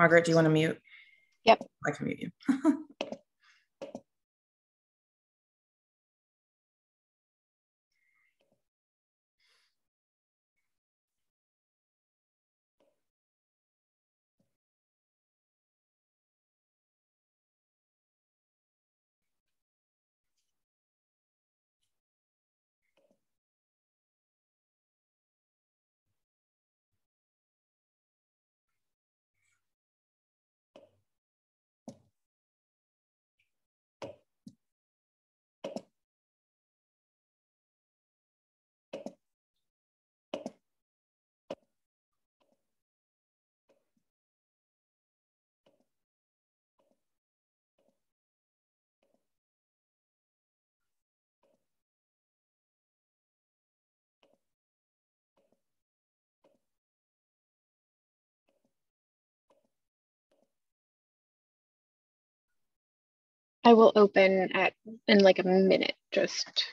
Margaret, do you want to mute? Yep. I can mute you. I will open at in like a minute. Just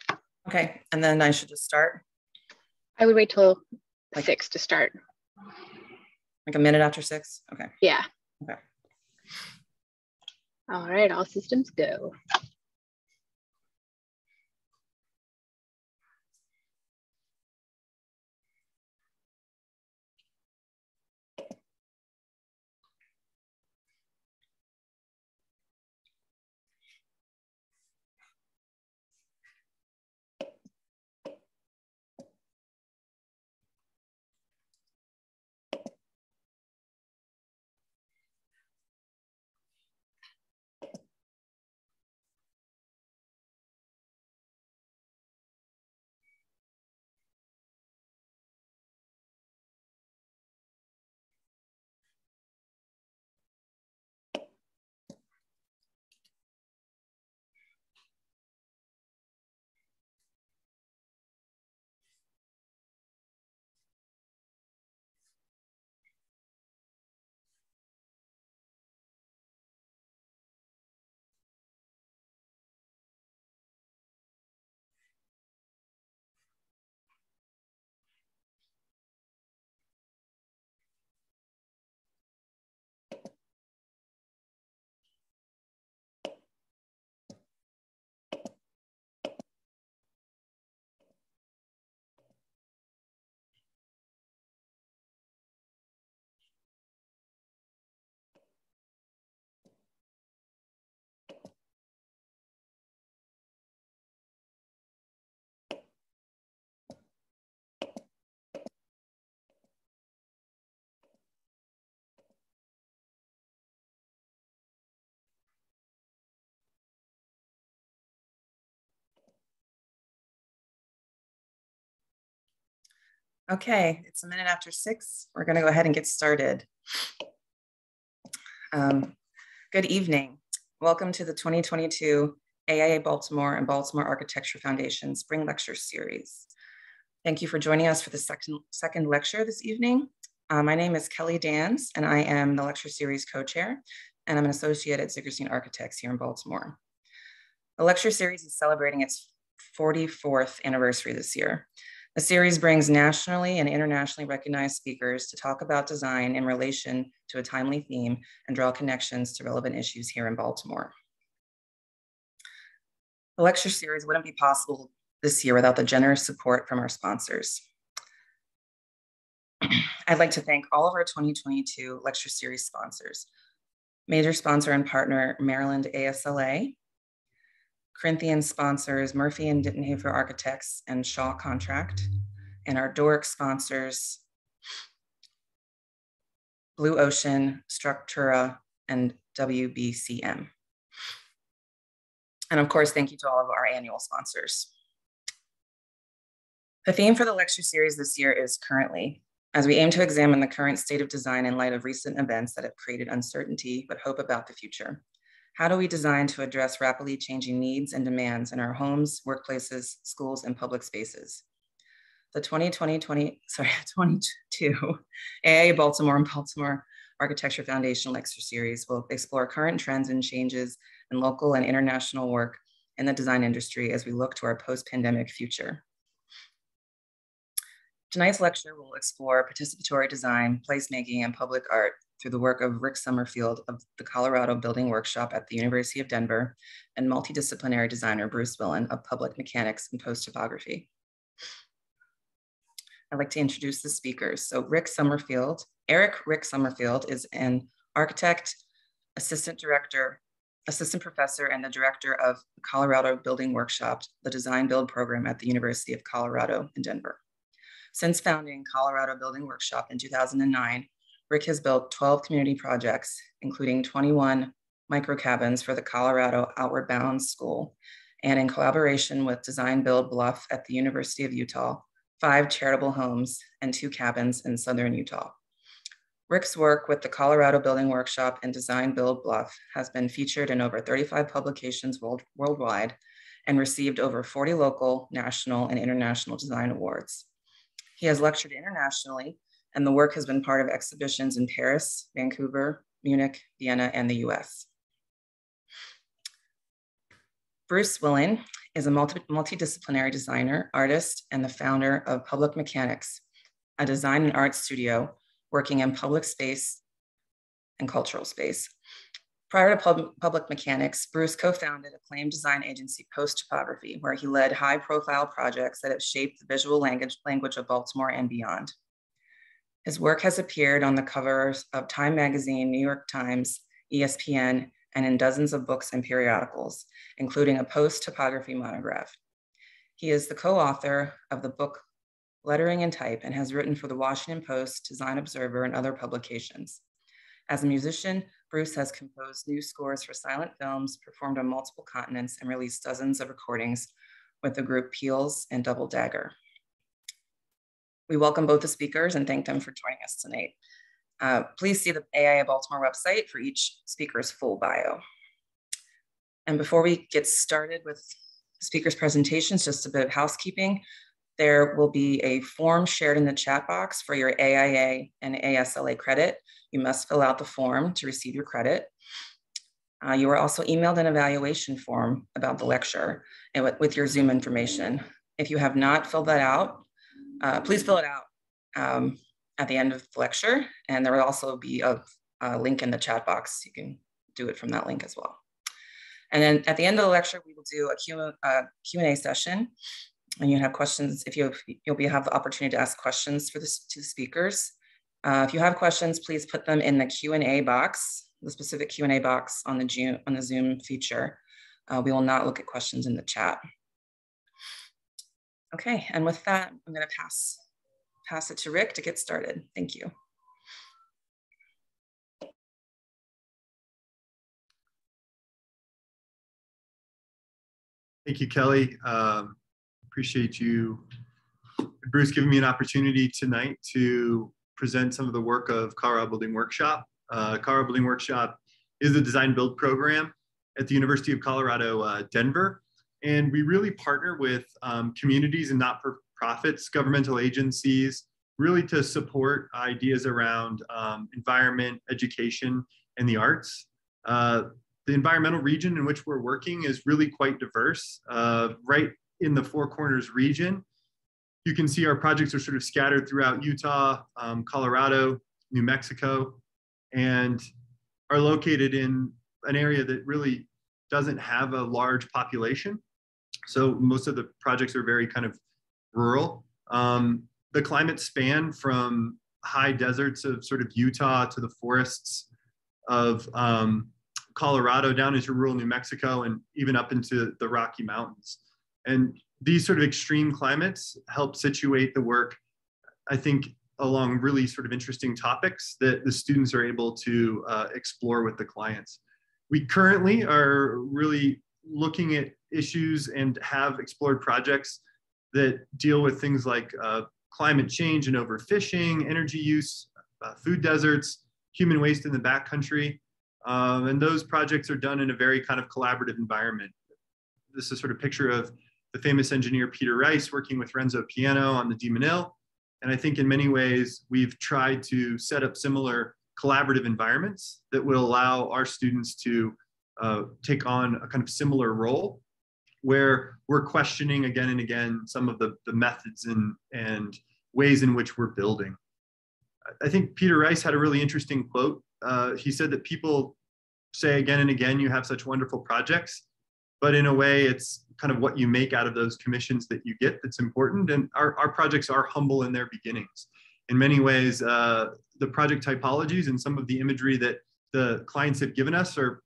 Okay, and then I should just start I would wait till Like- six to start. like a minute after six. Okay. Yeah. Okay. All right, all systems go. Okay, it's a minute after six. We're going to go ahead and get started. Um, good evening. Welcome to the 2022 AIA Baltimore and Baltimore Architecture Foundation Spring Lecture Series. Thank you for joining us for the second, second lecture this evening. Uh, my name is Kelly Dans, and I am the lecture series co-chair, and I'm an associate at Zickerstein Architects here in Baltimore. The lecture series is celebrating its 44th anniversary this year. The series brings nationally and internationally recognized speakers to talk about design in relation to a timely theme and draw connections to relevant issues here in Baltimore. The lecture series wouldn't be possible this year without the generous support from our sponsors. I'd like to thank all of our 2022 lecture series sponsors. Major sponsor and partner, Maryland ASLA, Corinthian sponsors Murphy and Dittenhafer Architects and Shaw Contract, and our Doric sponsors Blue Ocean, Structura, and WBCM. And of course, thank you to all of our annual sponsors. The theme for the lecture series this year is currently, as we aim to examine the current state of design in light of recent events that have created uncertainty but hope about the future. How do we design to address rapidly changing needs and demands in our homes, workplaces, schools, and public spaces? The 2020, 20, sorry, 22 AIA Baltimore and Baltimore Architecture Foundation Lecture Series will explore current trends and changes in local and international work in the design industry as we look to our post-pandemic future. Tonight's lecture will explore participatory design, placemaking, and public art through the work of Rick Sommerfeld of the Colorado Building Workshop at the University of Denver and multidisciplinary designer Bruce Willen of public mechanics and post typography. I'd like to introduce the speakers. So Rick Sommerfeld, Erik Rick Sommerfeld is an architect, assistant director, assistant professor, and the director of Colorado Building Workshop, the design build program at the University of Colorado in Denver. Since founding Colorado Building Workshop in 2009, Rick has built 12 community projects, including 21 micro cabins for the Colorado Outward Bound School, and in collaboration with Design Build Bluff at the University of Utah, five charitable homes and two cabins in Southern Utah. Rick's work with the Colorado Building Workshop and Design Build Bluff has been featured in over 35 publications world, worldwide and received over 40 local, national, and international design awards. He has lectured internationally, and the work has been part of exhibitions in Paris, Vancouver, Munich, Vienna, and the US. Bruce Willen is a multi multidisciplinary designer, artist, and the founder of Public Mechanics, a design and art studio working in public space and cultural space. Prior to pub public mechanics, Bruce co-founded acclaimed design agency Post Typography, where he led high-profile projects that have shaped the visual language, language of Baltimore and beyond. His work has appeared on the covers of Time Magazine, New York Times, ESPN, and in dozens of books and periodicals, including a post typography monograph. He is the co-author of the book lettering and type, and has written for the Washington Post, Design Observer, and other publications. As a musician, Bruce has composed new scores for silent films, performed on multiple continents, and released dozens of recordings with the group Peals and Double Dagger. We welcome both the speakers and thank them for joining us tonight. Uh, please see the AIA Baltimore website for each speaker's full bio. And before we get started with speakers' presentations, just a bit of housekeeping. There will be a form shared in the chat box for your AIA and ASLA credit. You must fill out the form to receive your credit. Uh, you are also emailed an evaluation form about the lecture and with, with, your Zoom information. If you have not filled that out, uh, please fill it out um, at the end of the lecture. And there will also be a, a link in the chat box. You can do it from that link as well. And then at the end of the lecture, we will do a Q&A session and you have questions, if you have, you'll be have the opportunity to ask questions for the two speakers. Uh, if you have questions, please put them in the Q&A box, the specific Q&A box on the, Zoom, on the Zoom feature. Uh, we will not look at questions in the chat. Okay, and with that, I'm gonna pass, pass it to Rick to get started. Thank you. Thank you, Kelly. Um, appreciate you, Bruce, giving me an opportunity tonight to present some of the work of Colorado Building Workshop. Uh, Colorado Building Workshop is a design build program at the University of Colorado, uh, Denver. And we really partner with um, communities and not-for-profits, governmental agencies, really to support ideas around um, environment, education, and the arts. Uh, the environmental region in which we're working is really quite diverse. Uh, right in the Four Corners region. You can see our projects are sort of scattered throughout Utah, um, Colorado, New Mexico, and are located in an area that really doesn't have a large population. So most of the projects are very kind of rural. Um, the climate span from high deserts of sort of Utah to the forests of um, Colorado down into rural New Mexico and even up into the Rocky Mountains. And these sort of extreme climates help situate the work, I think, along really sort of interesting topics that the students are able to uh, explore with the clients. We currently are really looking at issues and have explored projects that deal with things like uh, climate change and overfishing, energy use, uh, food deserts, human waste in the backcountry. Um, and those projects are done in a very kind of collaborative environment. This is sort of picture of the famous engineer Peter Rice working with Renzo Piano on the de Menil. And I think in many ways, we've tried to set up similar collaborative environments that will allow our students to uh, take on a kind of similar role where we're questioning again and again some of the, the methods and, and ways in which we're building. I think Peter Rice had a really interesting quote uh, he said that people say again and again, you have such wonderful projects, but in a way, it's kind of what you make out of those commissions that you get that's important. And our, our projects are humble in their beginnings. In many ways, uh, the project typologies and some of the imagery that the clients have given us are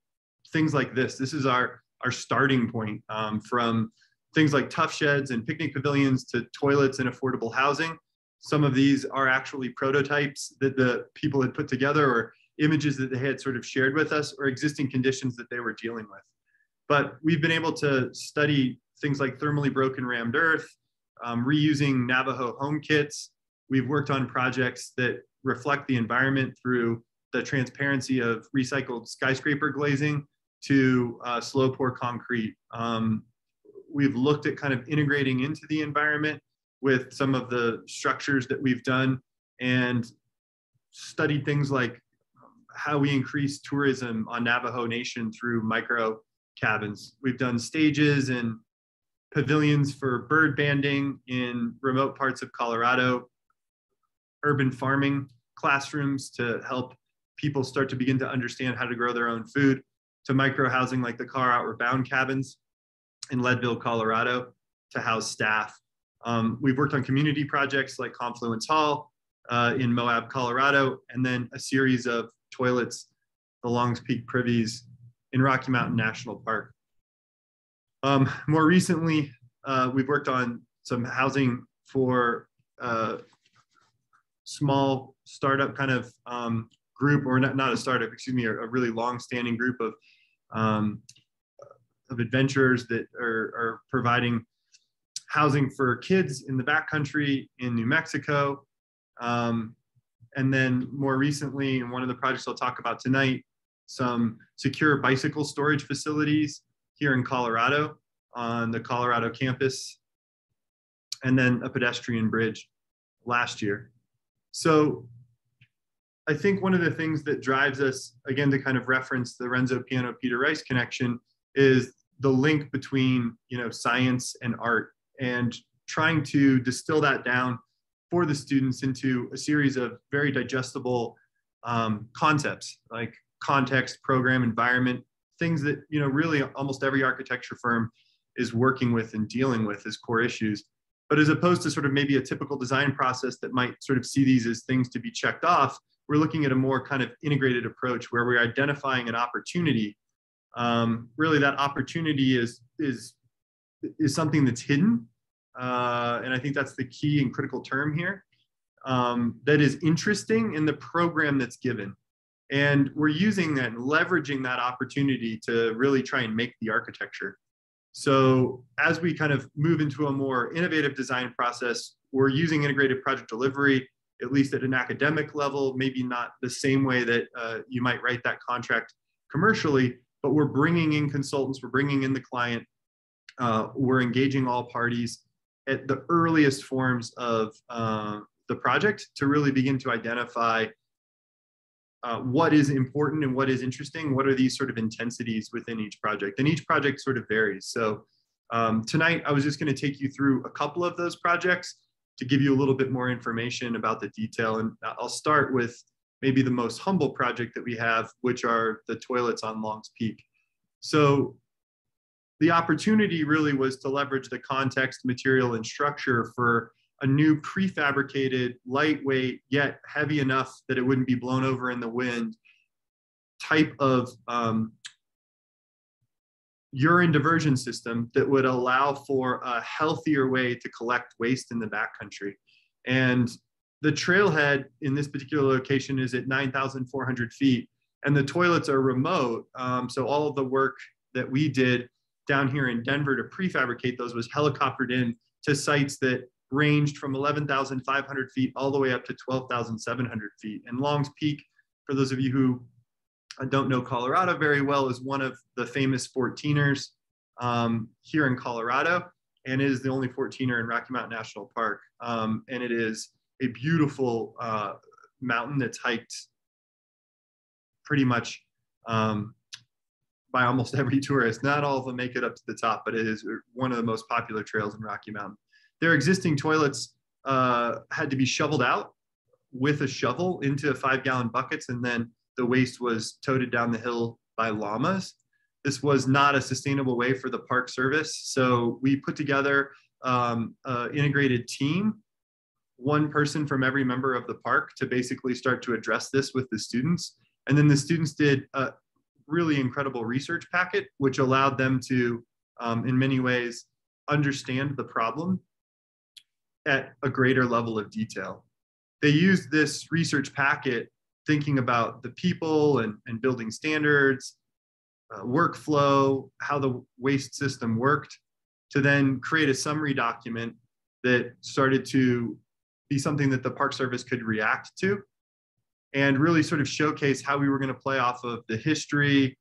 things like this. This is our, our starting point um, from things like tough sheds and picnic pavilions to toilets and affordable housing. Some of these are actually prototypes that the people had put together or images that they had sort of shared with us or existing conditions that they were dealing with. But we've been able to study things like thermally broken rammed earth, um, reusing Navajo home kits. We've worked on projects that reflect the environment through the transparency of recycled skyscraper glazing to uh, slow pour concrete. Um, we've looked at kind of integrating into the environment with some of the structures that we've done and studied things like how we increase tourism on Navajo Nation through micro cabins. We've done stages and pavilions for bird banding in remote parts of Colorado, urban farming classrooms to help people start to begin to understand how to grow their own food, to micro housing like the Car Outward Bound cabins in Leadville, Colorado, to house staff. Um, we've worked on community projects like Confluence Hall uh, in Moab, Colorado, and then a series of toilets, the Longs Peak privies in Rocky Mountain National Park. Um, more recently, uh, we've worked on some housing for uh, small startup kind of um, group, or not, not a startup, excuse me, a, a really long-standing group of um, of adventurers that are, are, providing housing for kids in the backcountry in New Mexico. Um, and then more recently, in one of the projects I'll talk about tonight, some secure bicycle storage facilities here in Colorado on the Colorado campus, and then a pedestrian bridge last year. So I think one of the things that drives us, again, to kind of reference the Renzo Piano Peter Rice connection, is the link between you know science and art and trying to distill that down for the students into a series of very digestible um, concepts like context, program, environment, things that you know really almost every architecture firm is working with and dealing with as core issues. But as opposed to sort of maybe a typical design process that might sort of see these as things to be checked off, we're looking at a more kind of integrated approach where we're identifying an opportunity. Um, really, that opportunity is is is something that's hidden uh, and I think that's the key and critical term here, um, that is interesting in the program that's given. And we're using that and leveraging that opportunity to really try and make the architecture. So as we kind of move into a more innovative design process, we're using integrated project delivery, at least at an academic level, maybe not the same way that uh, you might write that contract commercially, but we're bringing in consultants, we're bringing in the client, uh, we're engaging all parties, at the earliest forms of uh, the project to really begin to identify uh, what is important and what is interesting, what are these sort of intensities within each project. And each project sort of varies. So um, tonight, I was just gonna take you through a couple of those projects to give you a little bit more information about the detail. And I'll start with maybe the most humble project that we have, which are the toilets on Longs Peak. So the opportunity really was to leverage the context, material, and structure for a new prefabricated, lightweight, yet heavy enough that it wouldn't be blown over in the wind type of um, urine diversion system that would allow for a healthier way to collect waste in the backcountry. And the trailhead in this particular location is at 9,400 feet, and the toilets are remote. Um, so all of the work that we did down here in Denver to prefabricate those was helicoptered in to sites that ranged from 11,500 feet all the way up to 12,700 feet. And Long's Peak, for those of you who don't know Colorado very well, is one of the famous 14ers um, here in Colorado and is the only 14er in Rocky Mountain National Park. Um, and it is a beautiful uh, mountain that's hiked pretty much um, by almost every tourist. Not all of them make it up to the top, but it is one of the most popular trails in Rocky Mountain. Their existing toilets uh, had to be shoveled out with a shovel into five gallon buckets, and then the waste was toted down the hill by llamas. This was not a sustainable way for the Park Service. So we put together um, an integrated team, one person from every member of the park to basically start to address this with the students. And then the students did a really incredible research packet, which allowed them to, um, in many ways, understand the problem at a greater level of detail. They used this research packet thinking about the people and, and building standards, uh, workflow, how the waste system worked, to then create a summary document that started to be something that the Park Service could react to and really sort of showcase how we were going to play off of the history,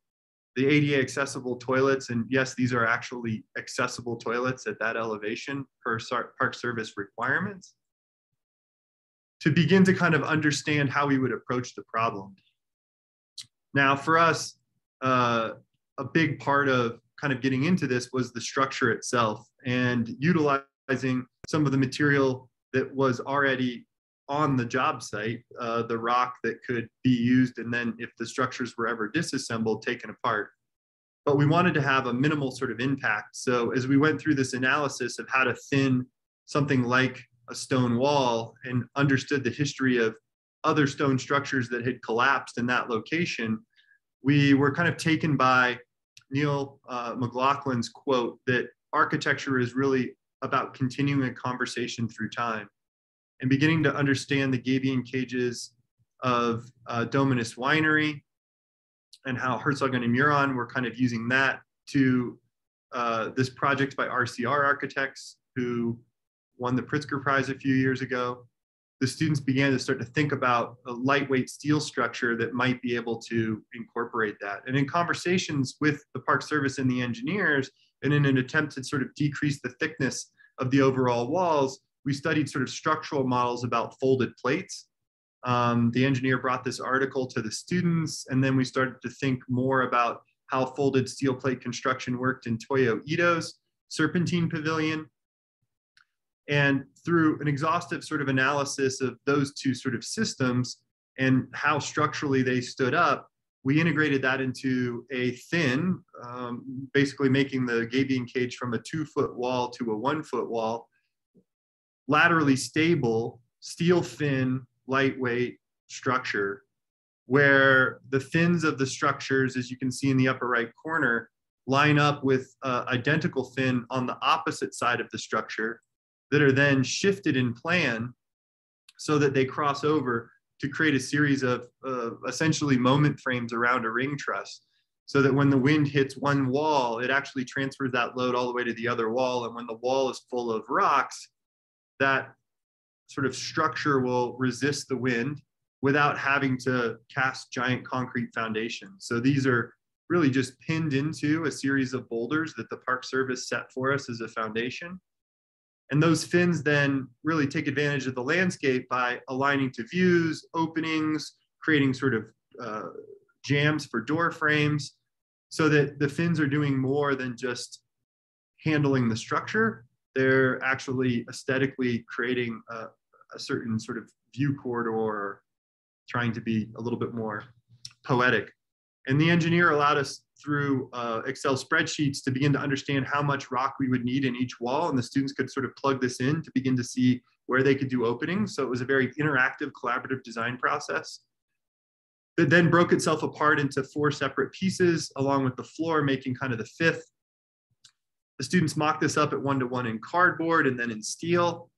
the ADA accessible toilets. And yes, these are actually accessible toilets at that elevation per Park Service requirements to begin to kind of understand how we would approach the problem. Now, for us, uh, a big part of kind of getting into this was the structure itself and utilizing some of the material that was already on the job site, uh, the rock that could be used, and then if the structures were ever disassembled, taken apart. But we wanted to have a minimal sort of impact. So as we went through this analysis of how to thin something like a stone wall and understood the history of other stone structures that had collapsed in that location, we were kind of taken by Niall uh, McLaughlin's quote that architecture is really about continuing a conversation through time and beginning to understand the gabion cages of uh, Dominus Winery and how Herzog and Meuron were kind of using that to uh, this project by RCR architects who won the Pritzker Prize a few years ago. The students began to start to think about a lightweight steel structure that might be able to incorporate that. And in conversations with the Park Service and the engineers, and in an attempt to sort of decrease the thickness of the overall walls, we studied sort of structural models about folded plates. Um, the engineer brought this article to the students, and then we started to think more about how folded steel plate construction worked in Toyo Ito's Serpentine Pavilion. And through an exhaustive sort of analysis of those two sort of systems and how structurally they stood up, we integrated that into a thin, um, basically making the gabion cage from a two foot wall to a one foot wall laterally stable, steel thin, lightweight structure where the fins of the structures, as you can see in the upper right corner, line up with uh, identical fin on the opposite side of the structure that are then shifted in plan so that they cross over to create a series of uh, essentially moment frames around a ring truss so that when the wind hits one wall, it actually transfers that load all the way to the other wall. And when the wall is full of rocks, that sort of structure will resist the wind without having to cast giant concrete foundations. So these are really just pinned into a series of boulders that the Park Service set for us as a foundation. And those fins then really take advantage of the landscape by aligning to views, openings, creating sort of uh, jambs for door frames, so that the fins are doing more than just handling the structure, they're actually aesthetically creating a, a certain sort of view corridor, trying to be a little bit more poetic. And the engineer allowed us through uh, Excel spreadsheets to begin to understand how much rock we would need in each wall. And the students could sort of plug this in to begin to see where they could do openings. So it was a very interactive, collaborative design process that then broke itself apart into four separate pieces along with the floor, making kind of the fifth. The students mocked this up at one-to-one in cardboard and then in steel,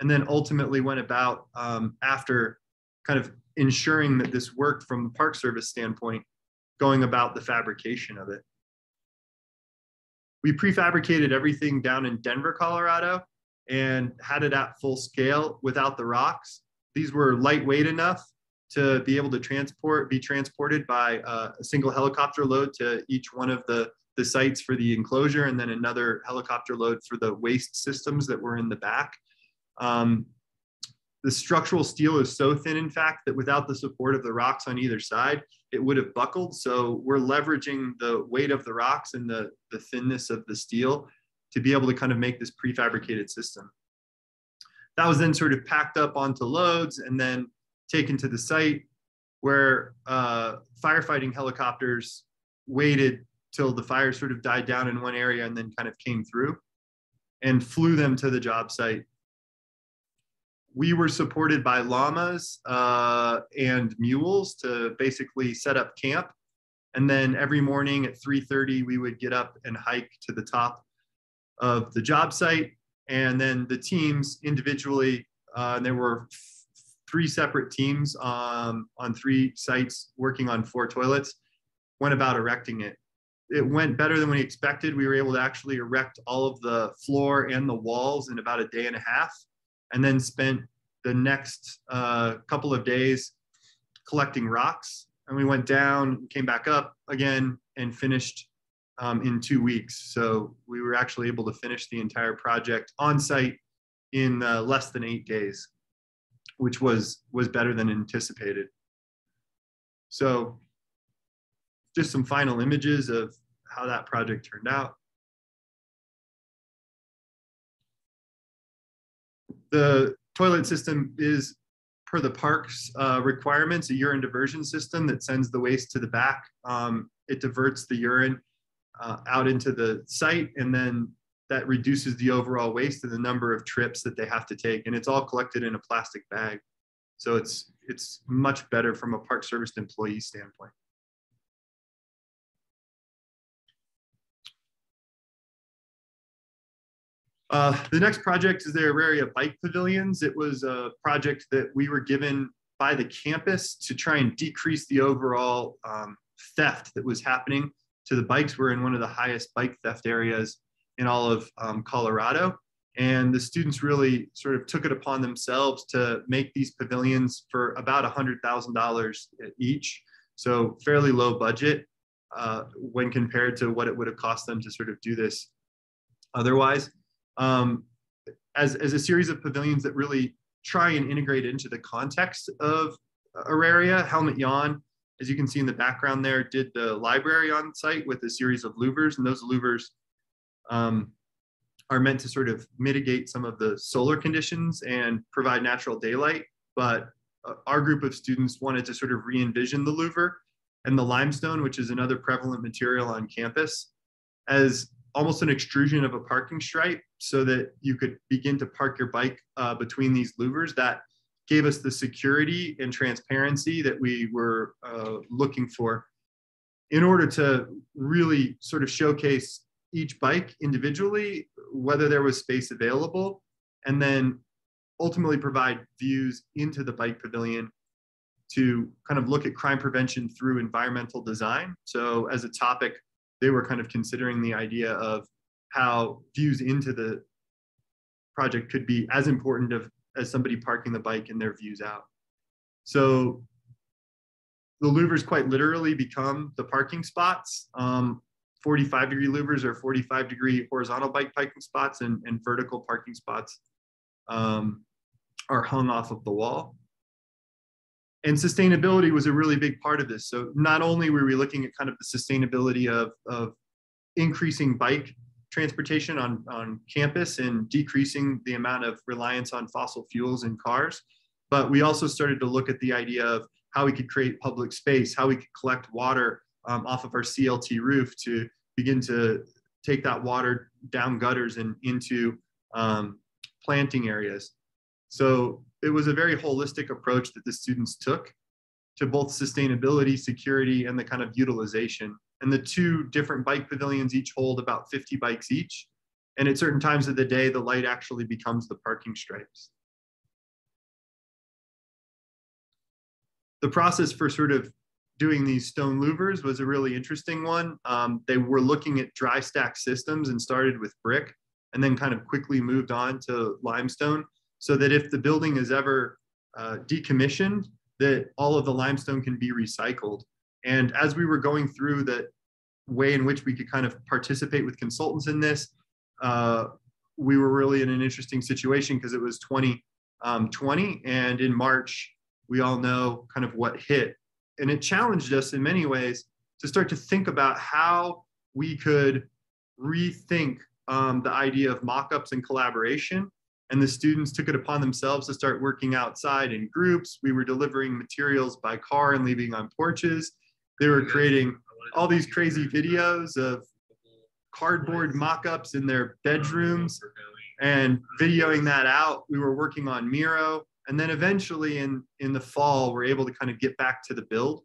and then ultimately went about um, after kind of ensuring that this worked from the Park Service standpoint, going about the fabrication of it. We prefabricated everything down in Denver, Colorado, and had it at full scale without the rocks. These were lightweight enough to be able to transport, be transported by uh, a single helicopter load to each one of the the sites for the enclosure and then another helicopter load for the waste systems that were in the back. Um, the structural steel is so thin, in fact, that without the support of the rocks on either side, it would have buckled. So we're leveraging the weight of the rocks and the, the thinness of the steel to be able to kind of make this prefabricated system. That was then sort of packed up onto loads and then taken to the site where uh, firefighting helicopters waited till the fire sort of died down in one area and then kind of came through and flew them to the job site. We were supported by llamas uh, and mules to basically set up camp. And then every morning at 3.30, we would get up and hike to the top of the job site. And then the teams individually, uh, and there were three separate teams um, on three sites working on four toilets, went about erecting it it went better than we expected. We were able to actually erect all of the floor and the walls in about a day and a half, and then spent the next uh, couple of days collecting rocks. And we went down, came back up again, and finished um, in two weeks. So we were actually able to finish the entire project on site in uh, less than eight days, which was was better than anticipated. So just some final images of how that project turned out. The toilet system is per the park's uh, requirements, a urine diversion system that sends the waste to the back. Um, it diverts the urine uh, out into the site and then that reduces the overall waste and the number of trips that they have to take. And it's all collected in a plastic bag. So it's, it's much better from a park service employee standpoint. Uh, the next project is the Auraria Bike Pavilions. It was a project that we were given by the campus to try and decrease the overall um, theft that was happening to the bikes. We're in one of the highest bike theft areas in all of um, Colorado. And the students really sort of took it upon themselves to make these pavilions for about $100,000 each. So fairly low budget uh, when compared to what it would have cost them to sort of do this otherwise um, as, as a series of pavilions that really try and integrate into the context of Auraria. Helmut Jahn, as you can see in the background there, did the library on site with a series of louvers, and those louvers um, are meant to sort of mitigate some of the solar conditions and provide natural daylight. But uh, our group of students wanted to sort of re-envision the louver and the limestone, which is another prevalent material on campus, as almost an extrusion of a parking stripe so that you could begin to park your bike uh, between these louvers that gave us the security and transparency that we were uh, looking for in order to really sort of showcase each bike individually, whether there was space available, and then ultimately provide views into the bike pavilion to kind of look at crime prevention through environmental design. So as a topic, they were kind of considering the idea of how views into the project could be as important of as somebody parking the bike and their views out. So the louvers quite literally become the parking spots. Um, 45 degree louvers are 45 degree horizontal bike parking spots and, and vertical parking spots um, are hung off of the wall and sustainability was a really big part of this. So not only were we looking at kind of the sustainability of, of increasing bike transportation on, on campus and decreasing the amount of reliance on fossil fuels in cars, but we also started to look at the idea of how we could create public space, how we could collect water um, off of our CLT roof to begin to take that water down gutters and into um, planting areas. So it was a very holistic approach that the students took to both sustainability, security, and the kind of utilization. And the two different bike pavilions each hold about 50 bikes each. And at certain times of the day, the light actually becomes the parking stripes. The process for sort of doing these stone louvers was a really interesting one. Um, they were looking at dry stack systems and started with brick and then kind of quickly moved on to limestone so that if the building is ever uh, decommissioned, that all of the limestone can be recycled. And as we were going through the way in which we could kind of participate with consultants in this, uh, we were really in an interesting situation because it was 2020 um, and in March, we all know kind of what hit. And it challenged us in many ways to start to think about how we could rethink um, the idea of mock-ups and collaboration and the students took it upon themselves to start working outside in groups. We were delivering materials by car and leaving on porches. They were creating all these crazy videos of cardboard mock-ups in their bedrooms and videoing that out. We were working on Miro. And then eventually in, in the fall, we're able to kind of get back to the build.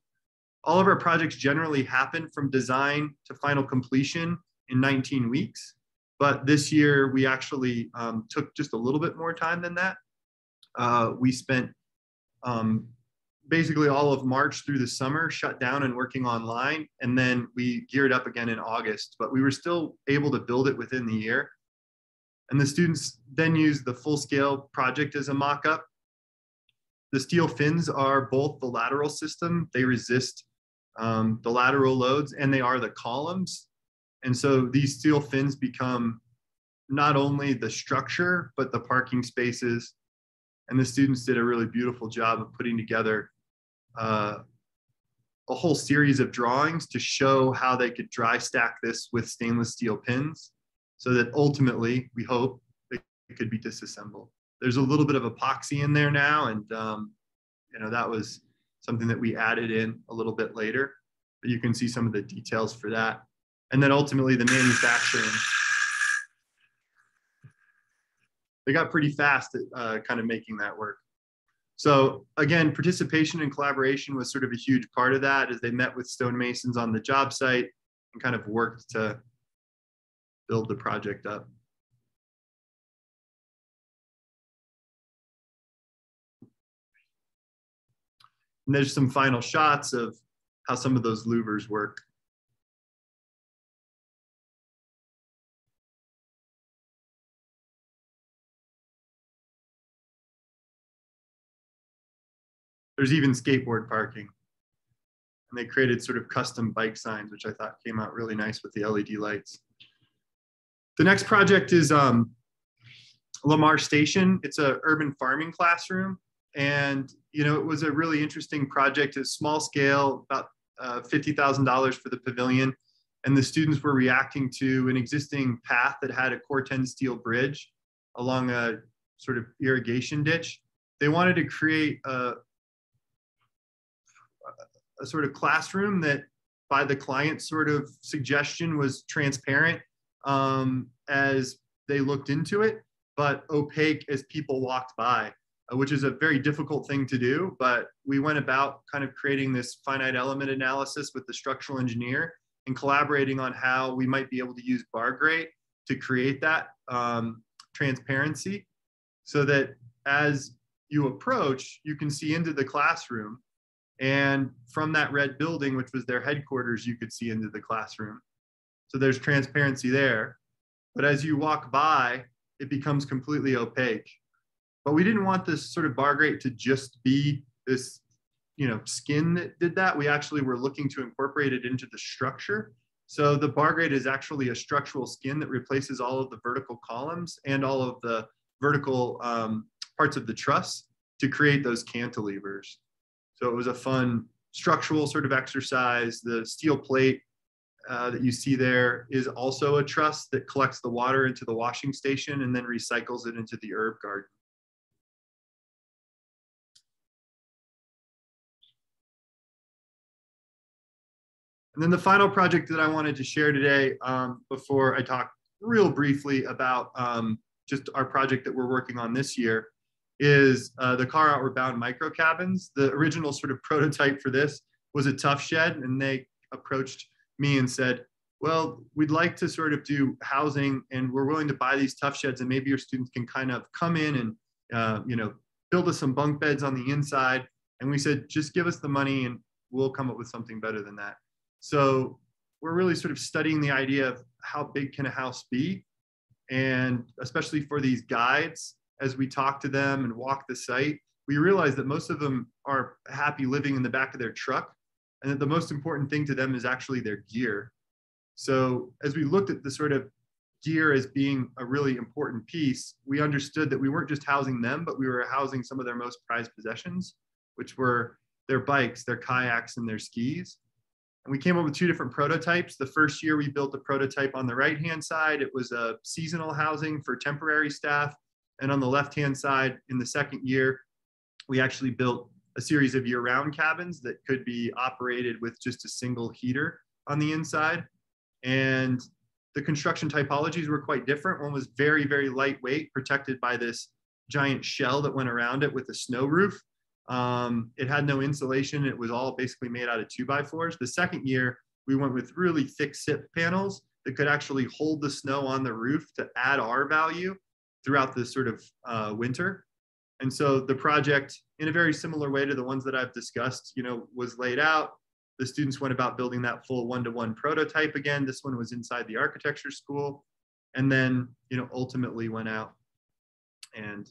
All of our projects generally happen from design to final completion in 19 weeks. But this year, we actually um, took just a little bit more time than that. Uh, we spent um, basically all of March through the summer shut down and working online. And then we geared up again in August, but we were still able to build it within the year. And the students then used the full scale project as a mock up. The steel fins are both the lateral system, they resist um, the lateral loads, and they are the columns. And so these steel fins become not only the structure, but the parking spaces. And the students did a really beautiful job of putting together uh, a whole series of drawings to show how they could dry stack this with stainless steel pins so that ultimately we hope it could be disassembled. There's a little bit of epoxy in there now and um, you know that was something that we added in a little bit later, but you can see some of the details for that. And then ultimately the manufacturing. They got pretty fast at uh, kind of making that work. So again, participation and collaboration was sort of a huge part of that as they met with stonemasons on the job site and kind of worked to build the project up. And there's some final shots of how some of those louvers work. There's even skateboard parking. And they created sort of custom bike signs, which I thought came out really nice with the LED lights. The next project is um, Lamar Station. It's a urban farming classroom. And, you know, it was a really interesting project. It's small scale, about uh, $50,000 for the pavilion. And the students were reacting to an existing path that had a Corten steel bridge along a sort of irrigation ditch. They wanted to create a, sort of classroom that by the client's sort of suggestion was transparent um, as they looked into it, but opaque as people walked by, uh, which is a very difficult thing to do. But we went about kind of creating this finite element analysis with the structural engineer and collaborating on how we might be able to use bar grate to create that um, transparency so that as you approach, you can see into the classroom and from that red building, which was their headquarters, you could see into the classroom. So there's transparency there. But as you walk by, it becomes completely opaque. But we didn't want this sort of bar grate to just be this, you know, skin that did that. We actually were looking to incorporate it into the structure. So the bar grate is actually a structural skin that replaces all of the vertical columns and all of the vertical um, parts of the truss to create those cantilevers. So it was a fun structural sort of exercise. The steel plate uh, that you see there is also a truss that collects the water into the washing station and then recycles it into the herb garden. And then the final project that I wanted to share today um, before I talk real briefly about um, just our project that we're working on this year is uh, the car outward bound micro cabins. The original sort of prototype for this was a tough shed, and they approached me and said, well, we'd like to sort of do housing and we're willing to buy these tough sheds and maybe your students can kind of come in and, uh, you know, build us some bunk beds on the inside. And we said, just give us the money and we'll come up with something better than that. So we're really sort of studying the idea of how big can a house be? And especially for these guides, as we talk to them and walk the site, we realize that most of them are happy living in the back of their truck and that the most important thing to them is actually their gear. So as we looked at the sort of gear as being a really important piece, we understood that we weren't just housing them, but we were housing some of their most prized possessions, which were their bikes, their kayaks, and their skis. And we came up with two different prototypes. The first year we built a prototype on the right-hand side. It was a seasonal housing for temporary staff. And on the left-hand side, in the second year, we actually built a series of year-round cabins that could be operated with just a single heater on the inside. And the construction typologies were quite different. One was very, very lightweight, protected by this giant shell that went around it with a snow roof. Um, it had no insulation. It was all basically made out of two by fours. The second year, we went with really thick SIP panels that could actually hold the snow on the roof to add R value throughout the sort of uh, winter. And so the project, in a very similar way to the ones that I've discussed, you know, was laid out. The students went about building that full one-to-one -one prototype again. This one was inside the architecture school, and then you know ultimately went out and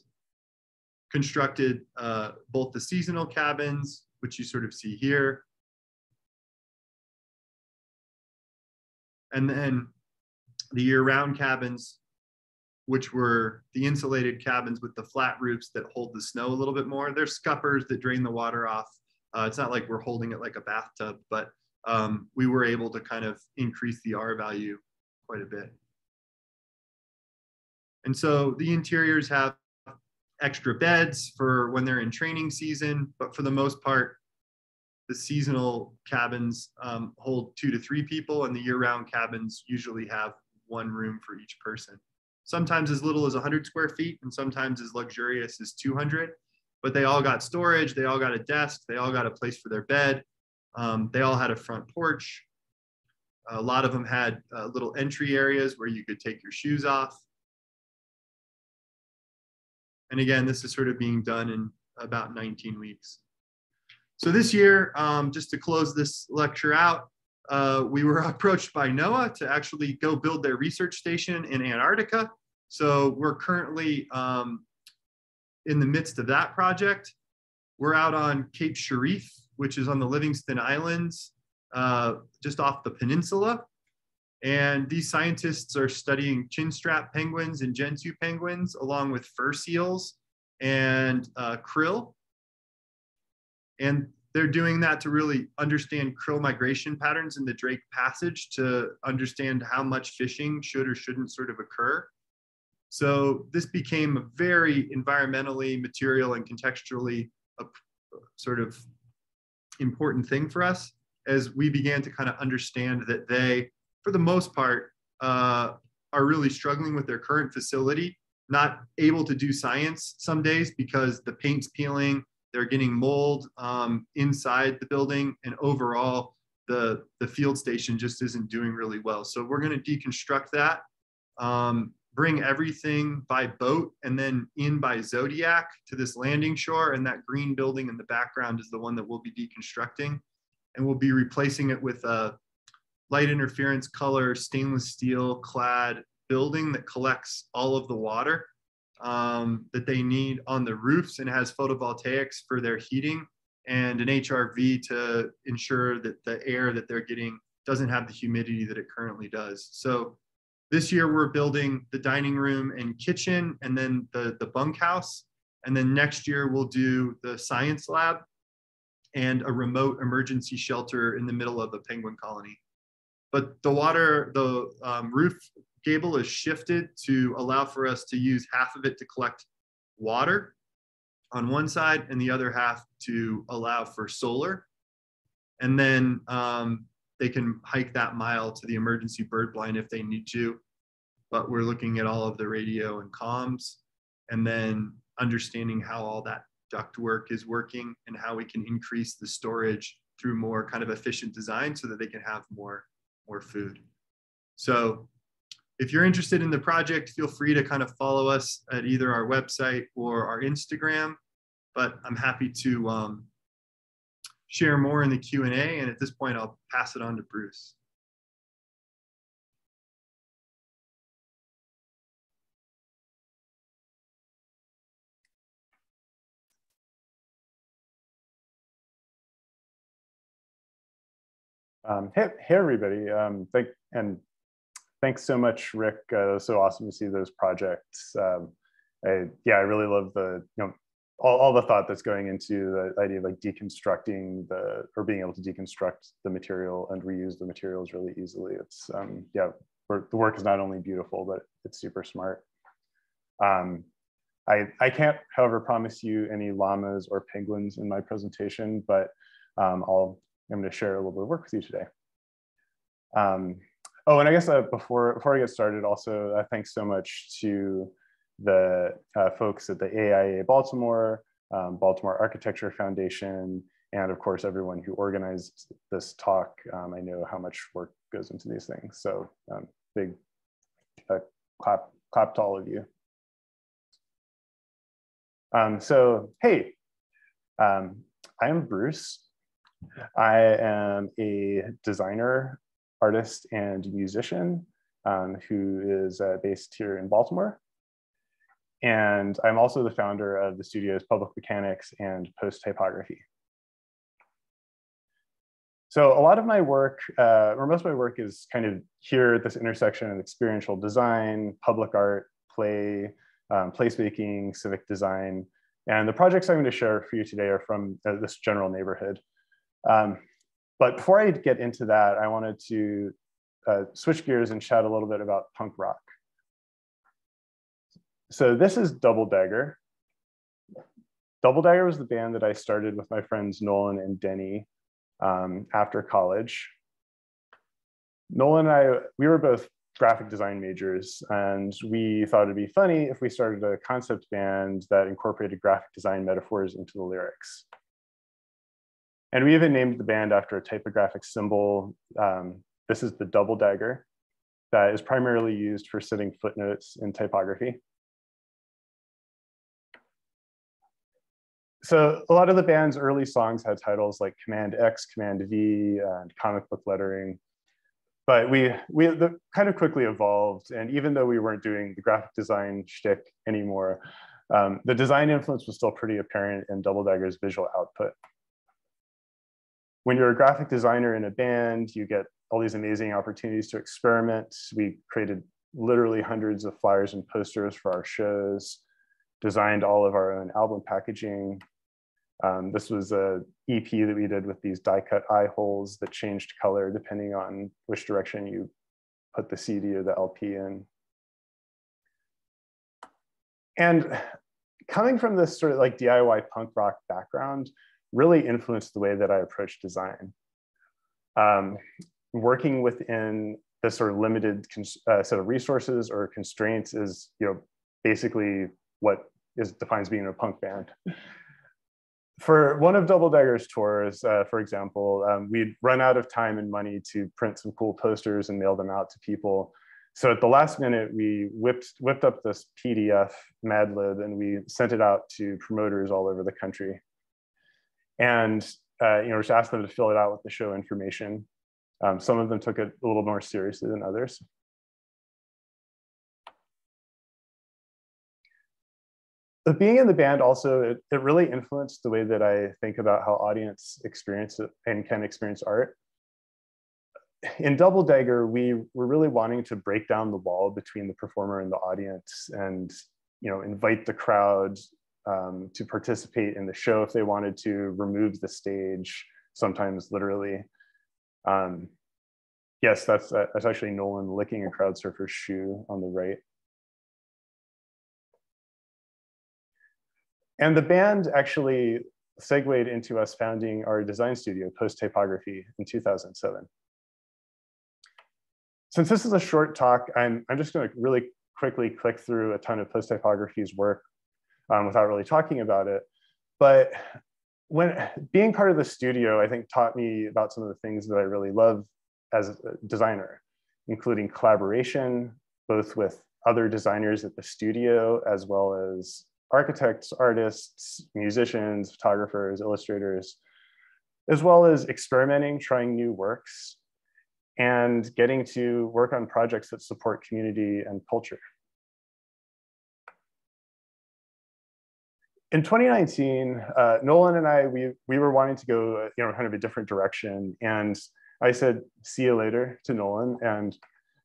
constructed uh, both the seasonal cabins, which you sort of see here, and then the year-round cabins, which were the insulated cabins with the flat roofs that hold the snow a little bit more. They're scuppers that drain the water off. Uh, it's not like we're holding it like a bathtub, but um, we were able to kind of increase the R value quite a bit. And so the interiors have extra beds for when they're in training season, but for the most part, the seasonal cabins um, hold two to three people, and the year-round cabins usually have one room for each person. Sometimes as little as 100 square feet, and sometimes as luxurious as 200. But they all got storage, they all got a desk, they all got a place for their bed, um, they all had a front porch. A lot of them had uh, little entry areas where you could take your shoes off. And again, this is sort of being done in about 19 weeks. So this year, um, just to close this lecture out, uh, we were approached by NOAA to actually go build their research station in Antarctica. So we're currently um, in the midst of that project. We're out on Cape Shirreff, which is on the Livingston Islands, uh, just off the peninsula. And these scientists are studying chinstrap penguins and gentoo penguins, along with fur seals and uh, krill. And they're doing that to really understand krill migration patterns in the Drake Passage to understand how much fishing should or shouldn't sort of occur. So this became a very environmentally, material, and contextually a, sort of important thing for us as we began to kind of understand that they, for the most part, uh, are really struggling with their current facility, not able to do science some days because the paint's peeling, they're getting mold um, inside the building, and overall, the, the field station just isn't doing really well. So we're going to deconstruct that, um, bring everything by boat, and then in by Zodiac to this landing shore. And that green building in the background is the one that we'll be deconstructing. And we'll be replacing it with a light interference color stainless steel clad building that collects all of the water um, that they need on the roofs and has photovoltaics for their heating and an HRV to ensure that the air that they're getting doesn't have the humidity that it currently does. So this year we're building the dining room and kitchen and then the, the bunkhouse. And then next year we'll do the science lab and a remote emergency shelter in the middle of a penguin colony. But the water, the um, roof gable is shifted to allow for us to use half of it to collect water on one side and the other half to allow for solar. And then um, they can hike that mile to the emergency bird blind if they need to. But we're looking at all of the radio and comms and then understanding how all that duct work is working and how we can increase the storage through more kind of efficient design so that they can have more, more food. So if you're interested in the project, feel free to kind of follow us at either our website or our Instagram. But I'm happy to um, share more in the Q&A. And at this point, I'll pass it on to Bruce. Um, hey, hey, everybody. Um, thank, and thanks so much, Rick. Uh, so awesome to see those projects. Um, I, yeah, I really love the you know all, all the thought that's going into the idea of like deconstructing the or being able to deconstruct the material and reuse the materials really easily. It's um, yeah, the work is not only beautiful but it's super smart. Um, I, I can't, however, promise you any llamas or penguins in my presentation, but um, I'll, I'm going to share a little bit of work with you today. Um, oh, and I guess uh, before, before I get started, also uh, thanks so much to the uh, folks at the AIA Baltimore, um, Baltimore Architecture Foundation, and of course, everyone who organized this talk. Um, I know how much work goes into these things. So um, big uh, clap, clap to all of you. Um, so, hey, um, I am Bruce. I am a designer, artist, and musician um, who is uh, based here in Baltimore. And I'm also the founder of the studios Public Mechanics and Post Typography. So a lot of my work, uh, or most of my work is kind of here at this intersection of experiential design, public art, play, um, placemaking, civic design. And the projects I'm going to share for you today are from uh, this general neighborhood. Um, but before I get into that, I wanted to uh, switch gears and chat a little bit about punk rock. So this is Double Dagger. Double Dagger was the band that I started with my friends Nolan and Denny um, after college. Nolan and I, we were both graphic design majors, and we thought it'd be funny if we started a concept band that incorporated graphic design metaphors into the lyrics. And we even named the band after a typographic symbol. Um, this is the double dagger that is primarily used for setting footnotes in typography. so a lot of the band's early songs had titles like Command X, Command V, and comic book lettering. But we we kind of quickly evolved, and even though we weren't doing the graphic design shtick anymore, um, the design influence was still pretty apparent in Double Dagger's visual output. When you're a graphic designer in a band, you get all these amazing opportunities to experiment. We created literally hundreds of flyers and posters for our shows, designed all of our own album packaging, um, this was a EP that we did with these die cut eye holes that changed color depending on which direction you put the CD or the LP in. And coming from this sort of like DIY punk rock background really influenced the way that I approach design. Um, working within this sort of limited uh, set of resources or constraints is, you know, basically what is defines being a punk band for one of Double Dagger's tours, uh, for example, um, we'd run out of time and money to print some cool posters and mail them out to people. So at the last minute, we whipped, whipped up this PDF Mad Lib and we sent it out to promoters all over the country. And uh, you know, just asked them to fill it out with the show information. Um, some of them took it a little more seriously than others. but being in the band also it, it really influenced the way that i think about how audience experience and can experience art in double dagger we were really wanting to break down the wall between the performer and the audience and you know invite the crowd um, to participate in the show if they wanted to remove the stage sometimes literally um, yes that's that's actually nolan licking a crowd surfer's shoe on the right And the band actually segued into us founding our design studio, Post Typography, in 2007. Since this is a short talk, I'm, I'm just going to really quickly click through a ton of Post Typography's work um, without really talking about it. But when being part of the studio, I think taught me about some of the things that I really love as a designer, including collaboration, both with other designers at the studio, as well as architects, artists, musicians, photographers, illustrators, as well as experimenting, trying new works, and getting to work on projects that support community and culture. In 2019, uh, Nolan and I, we, we were wanting to go you know, kind of a different direction. And I said, see you later to Nolan. And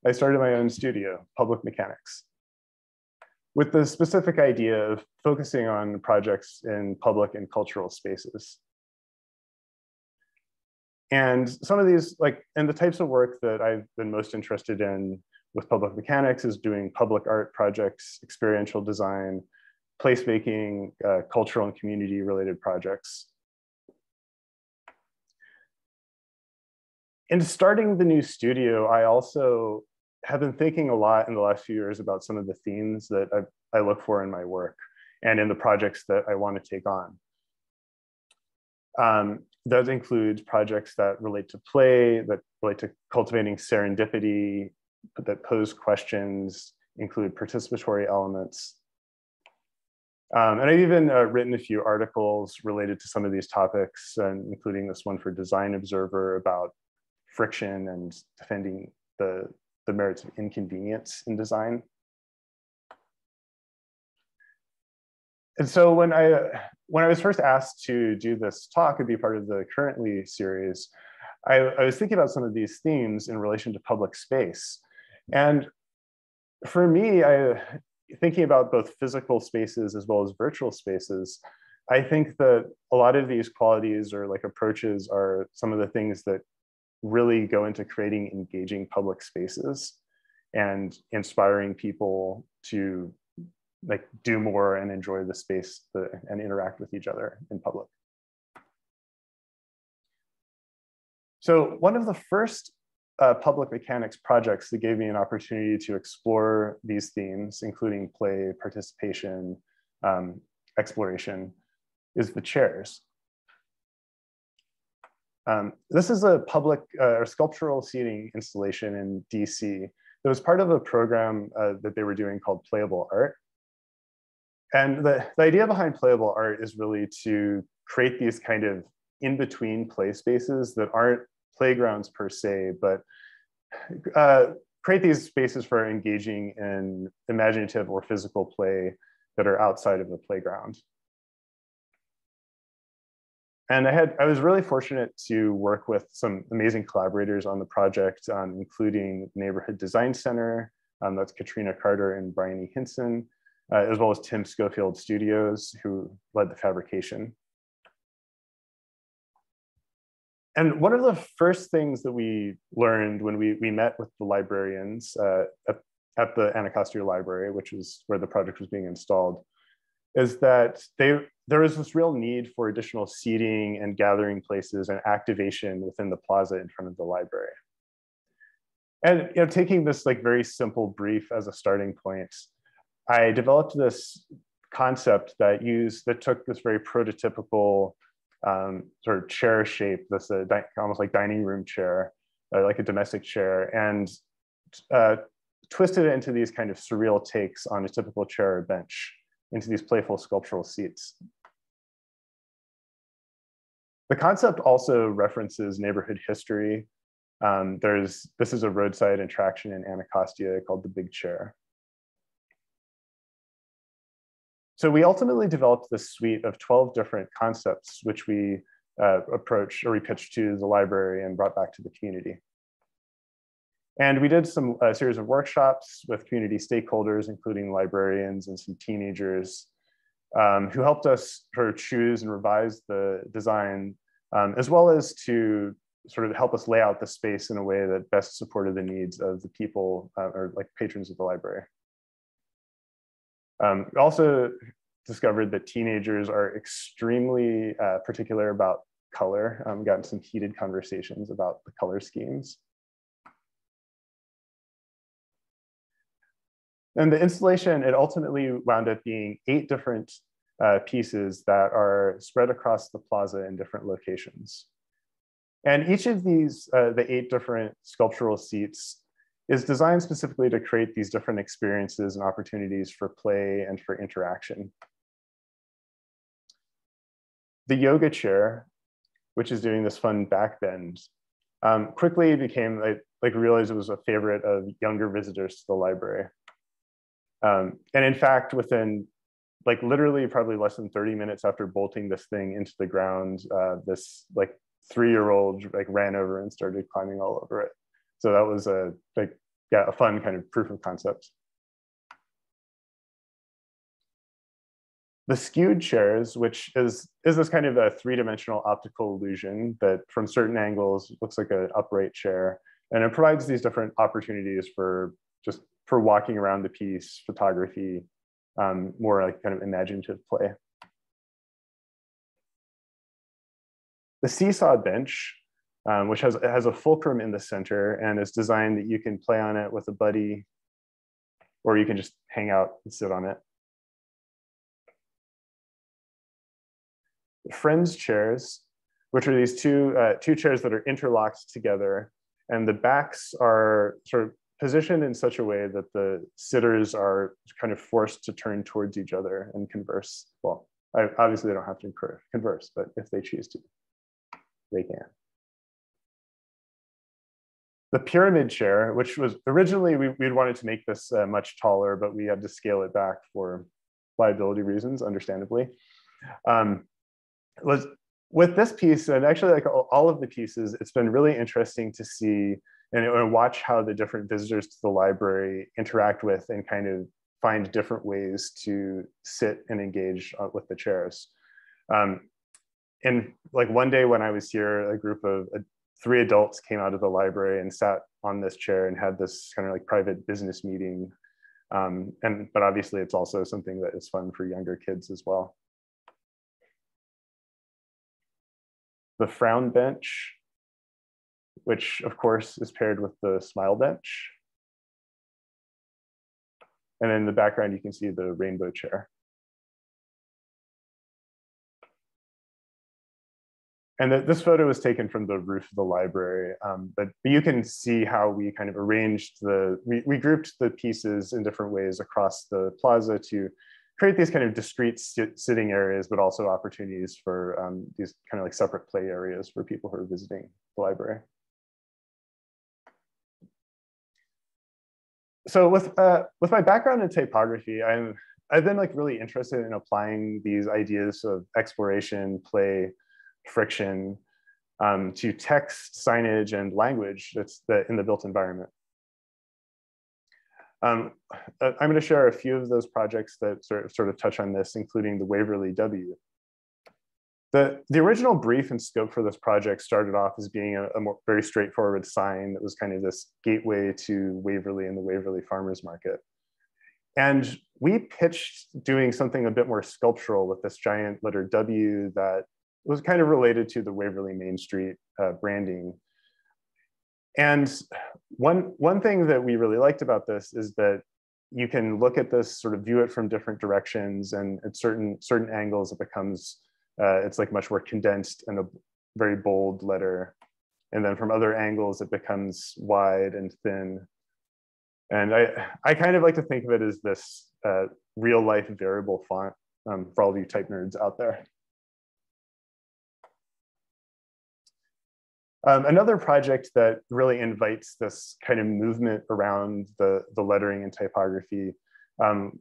I started my own studio, Public Mechanics with the specific idea of focusing on projects in public and cultural spaces. And some of these, like, and the types of work that I've been most interested in with public mechanics is doing public art projects, experiential design, placemaking, uh, cultural and community related projects. In starting the new studio, I also have been thinking a lot in the last few years about some of the themes that I, I look for in my work and in the projects that I want to take on. Um, that includes projects that relate to play, that relate to cultivating serendipity, that pose questions, include participatory elements. Um, and I've even uh, written a few articles related to some of these topics, uh, including this one for Design Observer about friction and defending the, the merits of inconvenience in design. And so when I when I was first asked to do this talk and be part of the Currently series, I, I was thinking about some of these themes in relation to public space. And for me, I thinking about both physical spaces as well as virtual spaces, I think that a lot of these qualities or like approaches are some of the things that really go into creating engaging public spaces and inspiring people to like do more and enjoy the space and interact with each other in public. So one of the first uh, public mechanics projects that gave me an opportunity to explore these themes, including play, participation, um, exploration, is the chairs. Um, this is a public uh, or sculptural seating installation in DC that was part of a program uh, that they were doing called Playable Art. And the, the idea behind playable art is really to create these kind of in-between play spaces that aren't playgrounds per se, but uh, create these spaces for engaging in imaginative or physical play that are outside of the playground. And I had I was really fortunate to work with some amazing collaborators on the project, um, including Neighborhood Design Center, um, that's Katrina Carter and Brian E. Hinson, uh, as well as Tim Schofield Studios, who led the fabrication. And one of the first things that we learned when we, we met with the librarians uh, at, at the Anacostia Library, which is where the project was being installed, is that they, there is this real need for additional seating and gathering places and activation within the plaza in front of the library. And you know, taking this like very simple brief as a starting point, I developed this concept that used that took this very prototypical um, sort of chair shape, this uh, almost like dining room chair, uh, like a domestic chair, and uh, twisted it into these kind of surreal takes on a typical chair or bench, into these playful sculptural seats. The concept also references neighborhood history. Um, there's this is a roadside attraction in Anacostia called the Big Chair. So we ultimately developed this suite of 12 different concepts, which we uh, approached or we pitched to the library and brought back to the community. And we did some a series of workshops with community stakeholders, including librarians and some teenagers, um, who helped us sort of choose and revise the design, um, as well as to sort of help us lay out the space in a way that best supported the needs of the people uh, or like patrons of the library. Um, also discovered that teenagers are extremely uh, particular about color. Um, gotten some heated conversations about the color schemes. And the installation, it ultimately wound up being eight different uh, pieces that are spread across the plaza in different locations. And each of these, uh, the eight different sculptural seats is designed specifically to create these different experiences and opportunities for play and for interaction. The yoga chair, which is doing this fun back bend, um, quickly became like, like realized it was a favorite of younger visitors to the library. Um, and in fact, within like literally probably less than 30 minutes after bolting this thing into the ground, uh, this like three-year-old like ran over and started climbing all over it. So that was a like yeah, a fun kind of proof of concept. The skewed chairs, which is, is this kind of a three-dimensional optical illusion that from certain angles looks like an upright chair. And it provides these different opportunities for just for walking around the piece, photography, um, more like kind of imaginative play. The seesaw bench, um, which has, has a fulcrum in the center and is designed that you can play on it with a buddy, or you can just hang out and sit on it. Friends chairs, which are these two, uh, two chairs that are interlocked together. And the backs are sort of positioned in such a way that the sitters are kind of forced to turn towards each other and converse. Well, obviously they don't have to converse, but if they choose to, they can. The pyramid chair, which was originally, we, we'd wanted to make this uh, much taller, but we had to scale it back for liability reasons, understandably. Um, was with this piece, and actually like all of the pieces, it's been really interesting to see and, and watch how the different visitors to the library interact with and kind of find different ways to sit and engage uh, with the chairs. Um, and like one day when I was here, a group of uh, three adults came out of the library and sat on this chair and had this kind of like private business meeting. Um, and but obviously, it's also something that is fun for younger kids as well. The frown bench which of course is paired with the smile bench. And in the background, you can see the rainbow chair. And the, this photo was taken from the roof of the library, um, but, but you can see how we kind of arranged the, we, we grouped the pieces in different ways across the plaza to create these kind of discrete sit sitting areas, but also opportunities for um, these kind of like separate play areas for people who are visiting the library. so with uh, with my background in typography, I'm I've been like really interested in applying these ideas of exploration, play, friction um, to text, signage, and language that's the, in the built environment. Um, uh, I'm going to share a few of those projects that sort of, sort of touch on this, including the Waverly W. The, the original brief and scope for this project started off as being a, a more, very straightforward sign that was kind of this gateway to Waverly and the Waverly Farmers Market. And we pitched doing something a bit more sculptural with this giant letter W that was kind of related to the Waverly Main Street uh, branding. And one, one thing that we really liked about this is that you can look at this, sort of view it from different directions and at certain, certain angles, it becomes uh, it's like much more condensed and a very bold letter. And then from other angles, it becomes wide and thin. And I, I kind of like to think of it as this uh, real life variable font um, for all of you type nerds out there. Um, another project that really invites this kind of movement around the, the lettering and typography, um,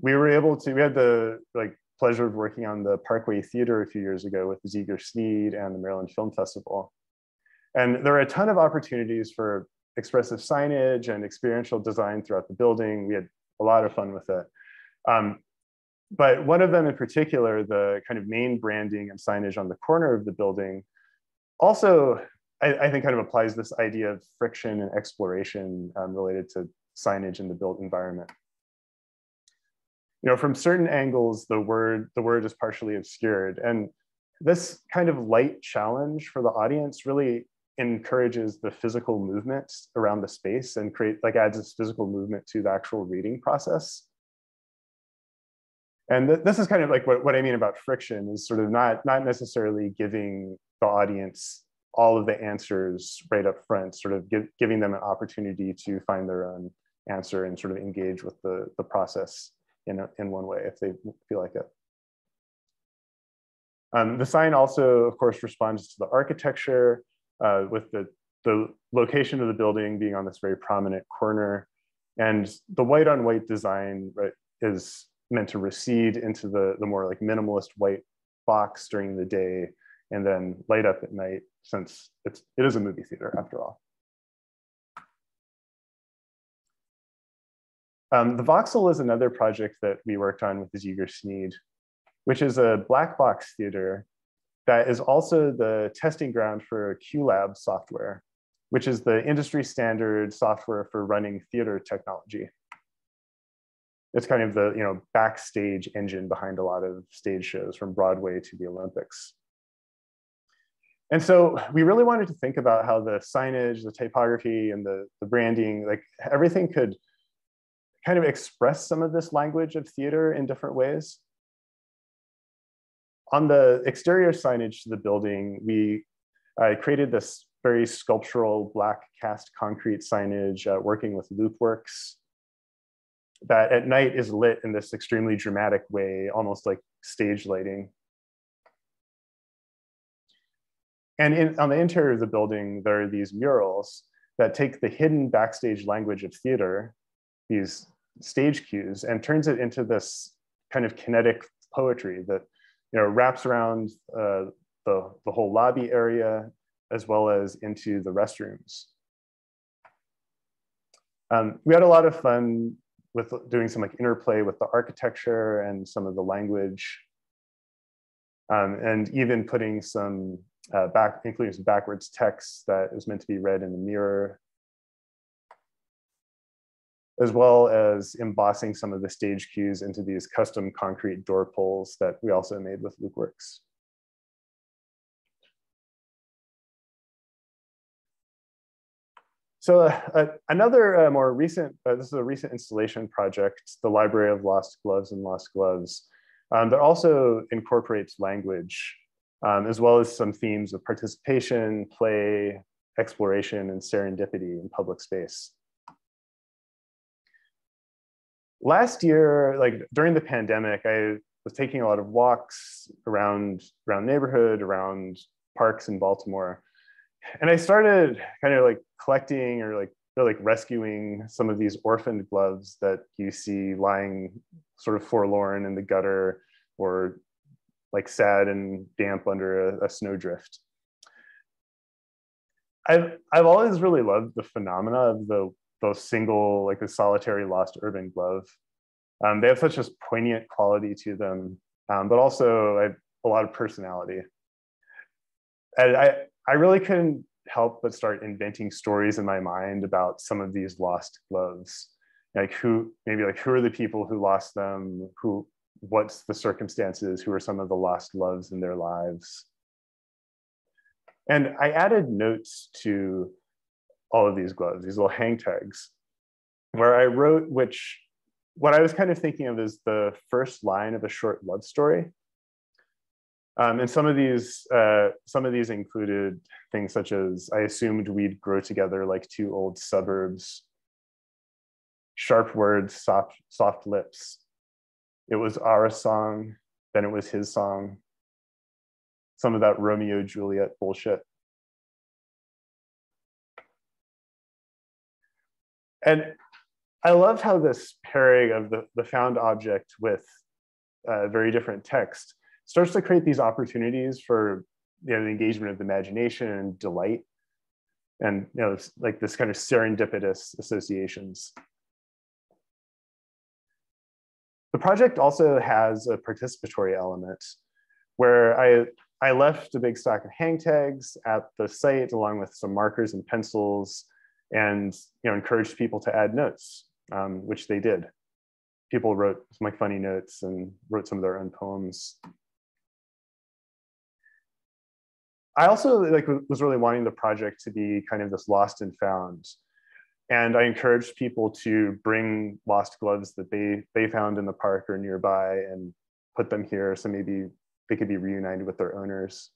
we were able to, we had the like pleasure of working on the Parkway Theater a few years ago with Ziger Snead and the Maryland Film Festival. And there are a ton of opportunities for expressive signage and experiential design throughout the building. We had a lot of fun with it. Um, but one of them in particular, the kind of main branding and signage on the corner of the building, also, I, I think kind of applies this idea of friction and exploration um, related to signage in the built environment you know, from certain angles, the word the word is partially obscured, and this kind of light challenge for the audience really encourages the physical movement around the space and create like adds this physical movement to the actual reading process. And th this is kind of like what, what I mean about friction is sort of not not necessarily giving the audience all of the answers right up front, sort of give, giving them an opportunity to find their own answer and sort of engage with the, the process in, a, in one way if they feel like it. Um, the sign also, of course, responds to the architecture uh, with the, the location of the building being on this very prominent corner. And the white on white design right, is meant to recede into the, the more like minimalist white box during the day and then light up at night since it's, it is a movie theater after all. Um, the Voxel is another project that we worked on with the Ziger Snead, which is a black box theater that is also the testing ground for QLab software, which is the industry standard software for running theater technology. it's kind of the you know backstage engine behind a lot of stage shows from Broadway to the Olympics. And so we really wanted to think about how the signage, the typography, and the, the branding, like everything could kind of express some of this language of theater in different ways. On the exterior signage to the building, we uh, created this very sculptural black cast concrete signage uh, working with Loopworks that at night is lit in this extremely dramatic way, almost like stage lighting. And in, on the interior of the building, there are these murals that take the hidden backstage language of theater, these stage cues, and turns it into this kind of kinetic poetry that you know wraps around uh, the, the whole lobby area as well as into the restrooms. Um, we had a lot of fun with doing some like interplay with the architecture and some of the language, um, and even putting some uh, back, including some backwards text that is meant to be read in the mirror, as well as embossing some of the stage cues into these custom concrete door pulls that we also made with Loopworks. So uh, uh, another uh, more recent, uh, this is a recent installation project, the Library of Lost Gloves and Lost Gloves, um, that also incorporates language um, as well as some themes of participation, play, exploration, and serendipity in public space. Last year, like during the pandemic, I was taking a lot of walks around, around neighborhood, around parks in Baltimore. And I started kind of like collecting or like or like rescuing some of these orphaned gloves that you see lying sort of forlorn in the gutter or like sad and damp under a, a snowdrift. I've I've always really loved the phenomena of the those single like the solitary lost urban glove. Um, they have such a poignant quality to them, um, but also a lot of personality. And I I really couldn't help but start inventing stories in my mind about some of these lost gloves, like who maybe like who are the people who lost them, who what's the circumstances, who are some of the lost loves in their lives. And I added notes to all of these gloves, these little hang tags, where I wrote which, what I was kind of thinking of is the first line of a short love story. Um, and some of these, uh, some of these included things such as, I assumed we'd grow together like two old suburbs, sharp words, soft, soft lips, it was our song, then it was his song. Some of that Romeo Juliet bullshit. And I love how this pairing of the, the found object with uh, very different text starts to create these opportunities for you know, the engagement of the imagination and delight and you know, like this kind of serendipitous associations. The project also has a participatory element where I, I left a big stack of hang tags at the site along with some markers and pencils and you know, encouraged people to add notes, um, which they did. People wrote some like funny notes and wrote some of their own poems. I also like was really wanting the project to be kind of this lost and found and I encouraged people to bring lost gloves that they they found in the park or nearby and put them here so maybe they could be reunited with their owners.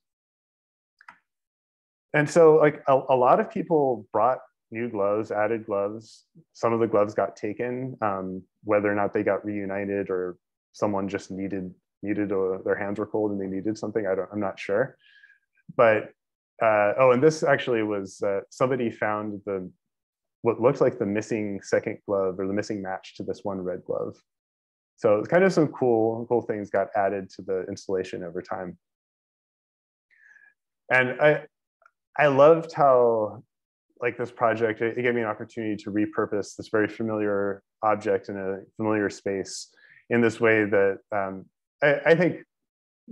And so like a, a lot of people brought new gloves, added gloves. Some of the gloves got taken, um, whether or not they got reunited or someone just needed needed a, their hands were cold and they needed something. I don't, I'm not sure. But uh, oh, and this actually was uh, somebody found the what looks like the missing second glove or the missing match to this one red glove. So it's kind of some cool, cool things got added to the installation over time. And I, I loved how like this project, it, gave me an opportunity to repurpose this very familiar object in a familiar space in this way that um, I, I think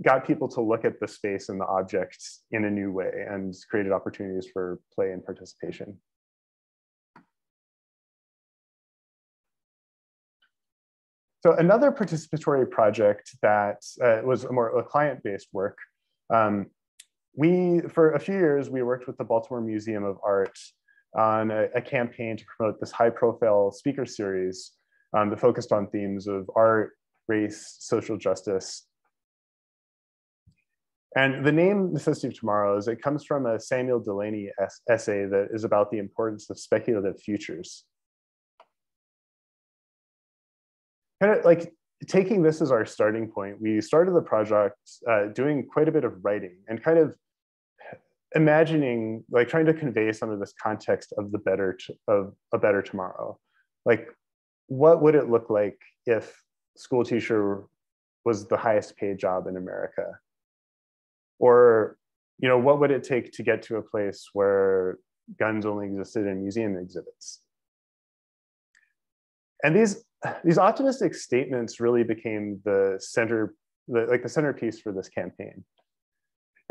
got people to look at the space and the objects in a new way and created opportunities for play and participation. So another participatory project that uh, was a more a client-based work. Um, we, for a few years, we worked with the Baltimore Museum of Art on a, a campaign to promote this high-profile speaker series um, that focused on themes of art, race, social justice. And the name Necessity of Tomorrow is it comes from a Samuel Delany essay that is about the importance of speculative futures. Kind of like taking this as our starting point, we started the project uh, doing quite a bit of writing and kind of imagining, like trying to convey some of this context of the better, of a better tomorrow. Like, what would it look like if school teacher was the highest paid job in America? Or, you know, what would it take to get to a place where guns only existed in museum exhibits? And these these optimistic statements really became the center, the, like the centerpiece for this campaign.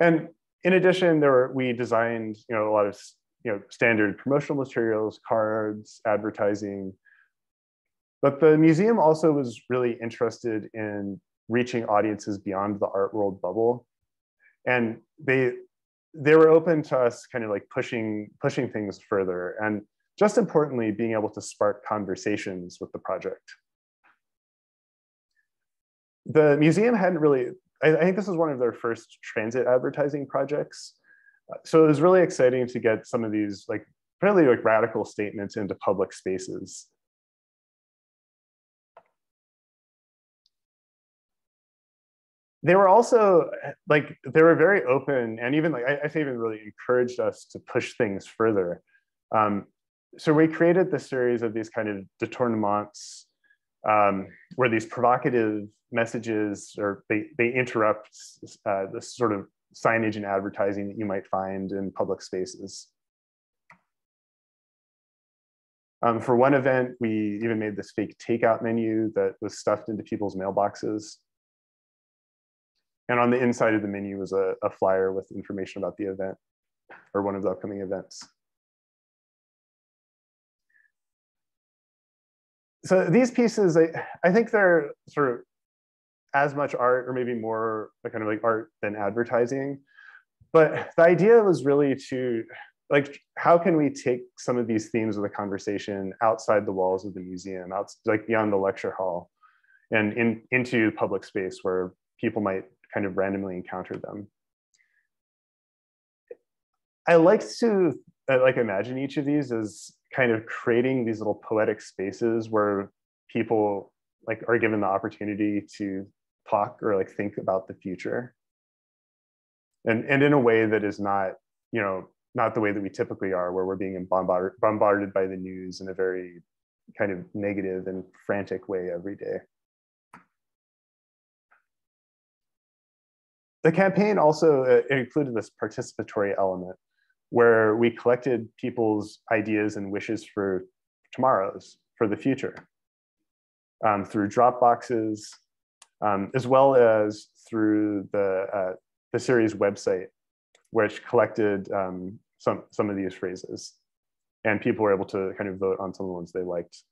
And in addition, there were, we designed, you know, a lot of, you know, standard promotional materials, cards, advertising. But the museum also was really interested in reaching audiences beyond the art world bubble. And they, they were open to us kind of like pushing, pushing things further. And just importantly, being able to spark conversations with the project. The museum hadn't really, I, I think this was one of their first transit advertising projects. So it was really exciting to get some of these like fairly like radical statements into public spaces. they were also like they were very open and even like I, I even really encouraged us to push things further. Um, so we created this series of these kind of detournements um, where these provocative messages or they, they interrupt uh, the sort of signage and advertising that you might find in public spaces. Um, for one event, we even made this fake takeout menu that was stuffed into people's mailboxes. And on the inside of the menu was a, a flyer with information about the event or one of the upcoming events. So these pieces, I, I think they're sort of as much art or maybe more kind of like art than advertising. But the idea was really to like, how can we take some of these themes of the conversation outside the walls of the museum, out like beyond the lecture hall and in, into public space where people might kind of randomly encounter them. I like to like imagine each of these as kind of creating these little poetic spaces where people like are given the opportunity to talk or like think about the future. And and in a way that is not you know not the way that we typically are where we're being bombarded bombarded by the news in a very kind of negative and frantic way every day. The campaign also uh, included this participatory element where we collected people's ideas and wishes for tomorrows, for the future, um, through Dropboxes, um, as well as through the, uh, the series website, which collected um, some, some of these phrases. And people were able to kind of vote on some of the ones they liked.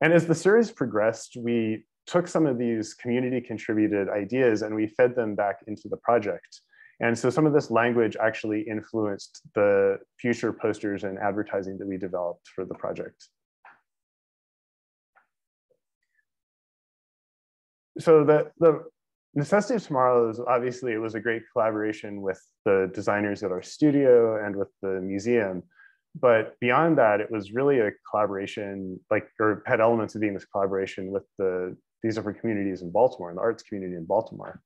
And as the series progressed, we took some of these community contributed ideas and we fed them back into the project. And so some of this language actually influenced the future posters and advertising that we developed for the project. So the, the Necessity of Tomorrow is obviously, it was a great collaboration with the designers at our studio and with the museum. But beyond that, it was really a collaboration, like, or had elements of being this collaboration with the these different communities in Baltimore, and the arts community in Baltimore.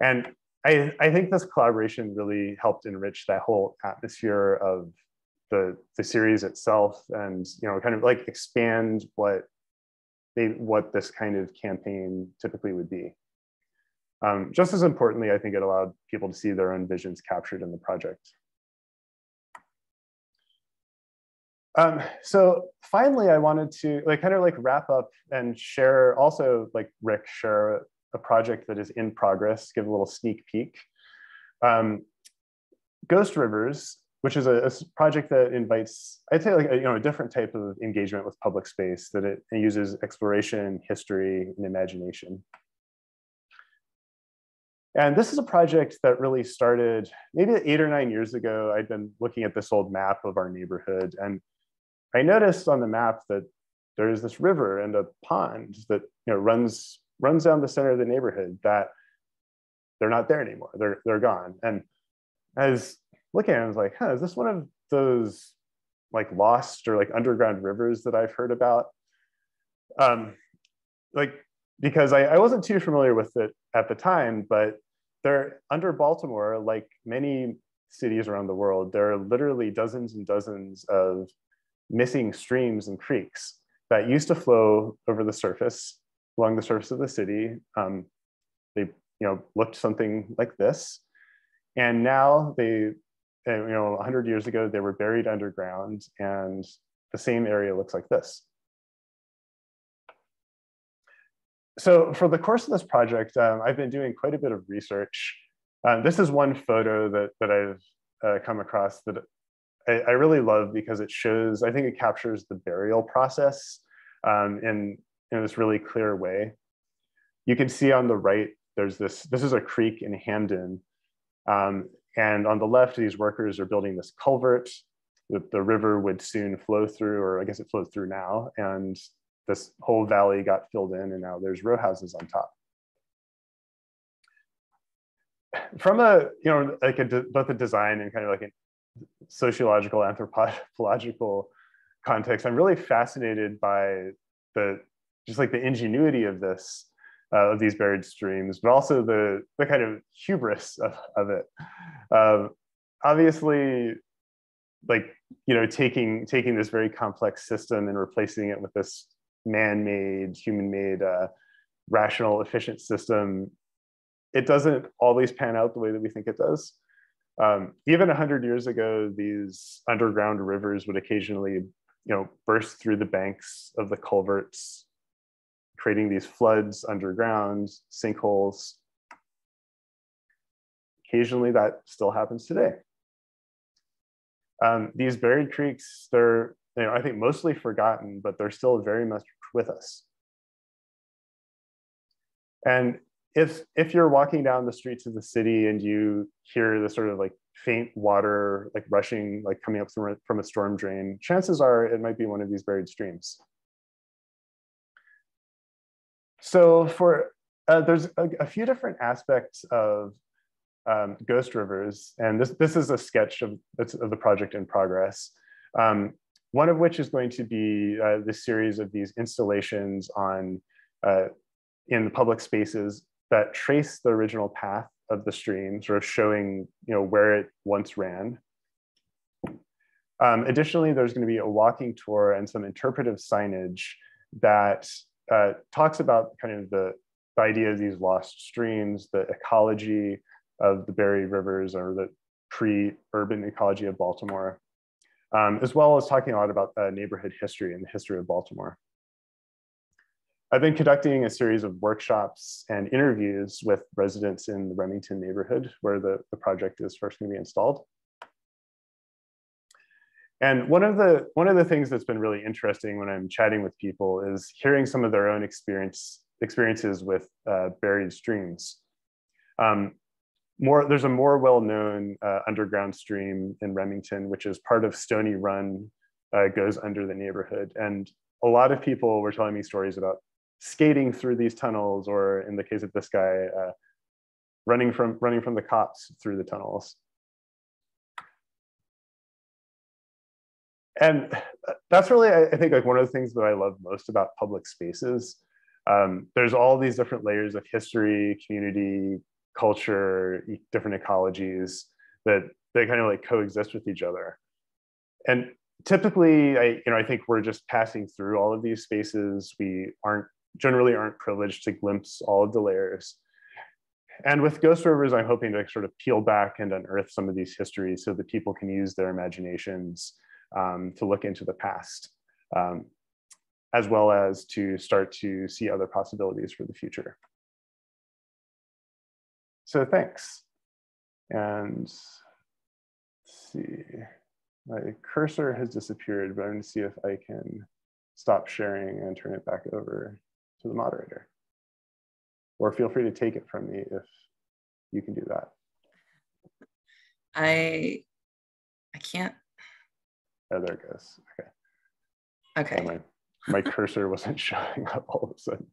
And I, I think this collaboration really helped enrich that whole atmosphere of the, the series itself and you know kind of like expand what they what this kind of campaign typically would be. Um, just as importantly, I think it allowed people to see their own visions captured in the project. Um, so finally, I wanted to like kind of like wrap up and share also like Rick share a project that is in progress, give a little sneak peek. Um, Ghost Rivers which is a, a, project that invites, I'd say like a, you know, a different type of engagement with public space that it, it uses exploration, history, and imagination. And this is a project that really started maybe eight or nine years ago. I'd been looking at this old map of our neighborhood and I noticed on the map that there is this river and a pond that you know runs runs down the center of the neighborhood that they're not there anymore. They're they're gone. And I was looking at it, I was like, huh, is this one of those like lost or like underground rivers that I've heard about? Um, like because I, I wasn't too familiar with it at the time, but they're under Baltimore, like many cities around the world, there are literally dozens and dozens of missing streams and creeks that used to flow over the surface, along the surface of the city. Um, they, you know, looked something like this. And now they, uh, you know, 100 years ago, they were buried underground and the same area looks like this. So for the course of this project, um, I've been doing quite a bit of research. Um, this is one photo that, that I've uh, come across that I, I, really love because it shows, I think it captures the burial process um, in, in this really clear way. You can see on the right, there's this, this is a creek in Hampden. Um, and on the left, these workers are building this culvert that the river would soon flow through, or I guess it flows through now. And this whole valley got filled in and now there's row houses on top. From a, you know, like a, both a design and kind of like a sociological, anthropological context, I'm really fascinated by the, just like the ingenuity of this, uh, of these buried streams, but also the, the kind of hubris of, of it. Um, obviously, like, you know, taking, taking this very complex system and replacing it with this man-made, human-made, uh, rational, efficient system, it doesn't always pan out the way that we think it does. Um, even 100 years ago, these underground rivers would occasionally, you know, burst through the banks of the culverts, creating these floods underground, sinkholes. Occasionally that still happens today. Um, these buried creeks, they're you know, I think mostly forgotten, but they're still very much with us. And if if you're walking down the streets of the city and you hear the sort of like faint water like rushing like coming up from a, from a storm drain chances are it might be one of these buried streams so for uh, there's a, a, few different aspects of um, ghost rivers and this this is a sketch of, of the project in progress um, one of which is going to be uh, this series of these installations on uh, in the public spaces that trace the original path of the stream, sort of showing you know where it once ran. Um, additionally, there's going to be a walking tour and some interpretive signage that uh, talks about kind of the, the idea of these lost streams, the ecology of the buried rivers or the pre-urban ecology of Baltimore um, as well as talking a lot about neighborhood history and the history of Baltimore. I've been conducting a series of workshops and interviews with residents in the Remington neighborhood where the, the project is first going to be installed. And one of the one of the things that's been really interesting when I'm chatting with people is hearing some of their own experience experiences with uh, buried streams. Um, more there's a more well-known uh, underground stream in Remington, which is part of Stony Run, uh, goes under the neighborhood. And a lot of people were telling me stories about skating through these tunnels, or in the case of this guy, uh, running from running from the cops through the tunnels. And that's really, I think, like one of the things that I love most about public spaces. Um, there's all these different layers of history, community, culture, different ecologies that they kind of like coexist with each other. And typically, I, you know, I think we're just passing through all of these spaces. We aren't generally aren't privileged to glimpse all of the layers. And with Ghost Rivers, I'm hoping to sort of peel back and unearth some of these histories so that people can use their imaginations um, to look into the past, um, as well as to start to see other possibilities for the future. So thanks. And Let's see, my cursor has disappeared, but I'm gonna see if I can stop sharing and turn it back over to the moderator. Or feel free to take it from me if you can do that. I I can't. Oh, there it goes. Okay. Okay. my, my cursor wasn't showing up all of a sudden.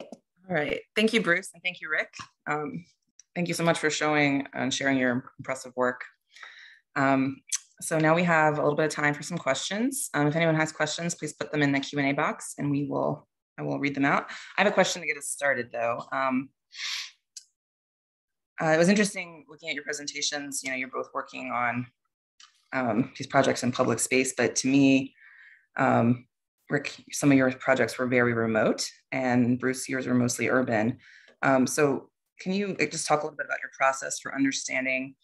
All right. Thank you, Bruce, and thank you, Rick. Um, thank you so much for showing and sharing your impressive work. Um, so now we have a little bit of time for some questions. Um, if anyone has questions, please put them in the Q&A box and we will, I will read them out. I have a question to get us started though. Um, uh, it was interesting looking at your presentations, you know, you're both working on um, these projects in public space, but to me, um, Rick, some of your projects were very remote and Bruce, yours were mostly urban. Um, so can you just talk a little bit about your process for understanding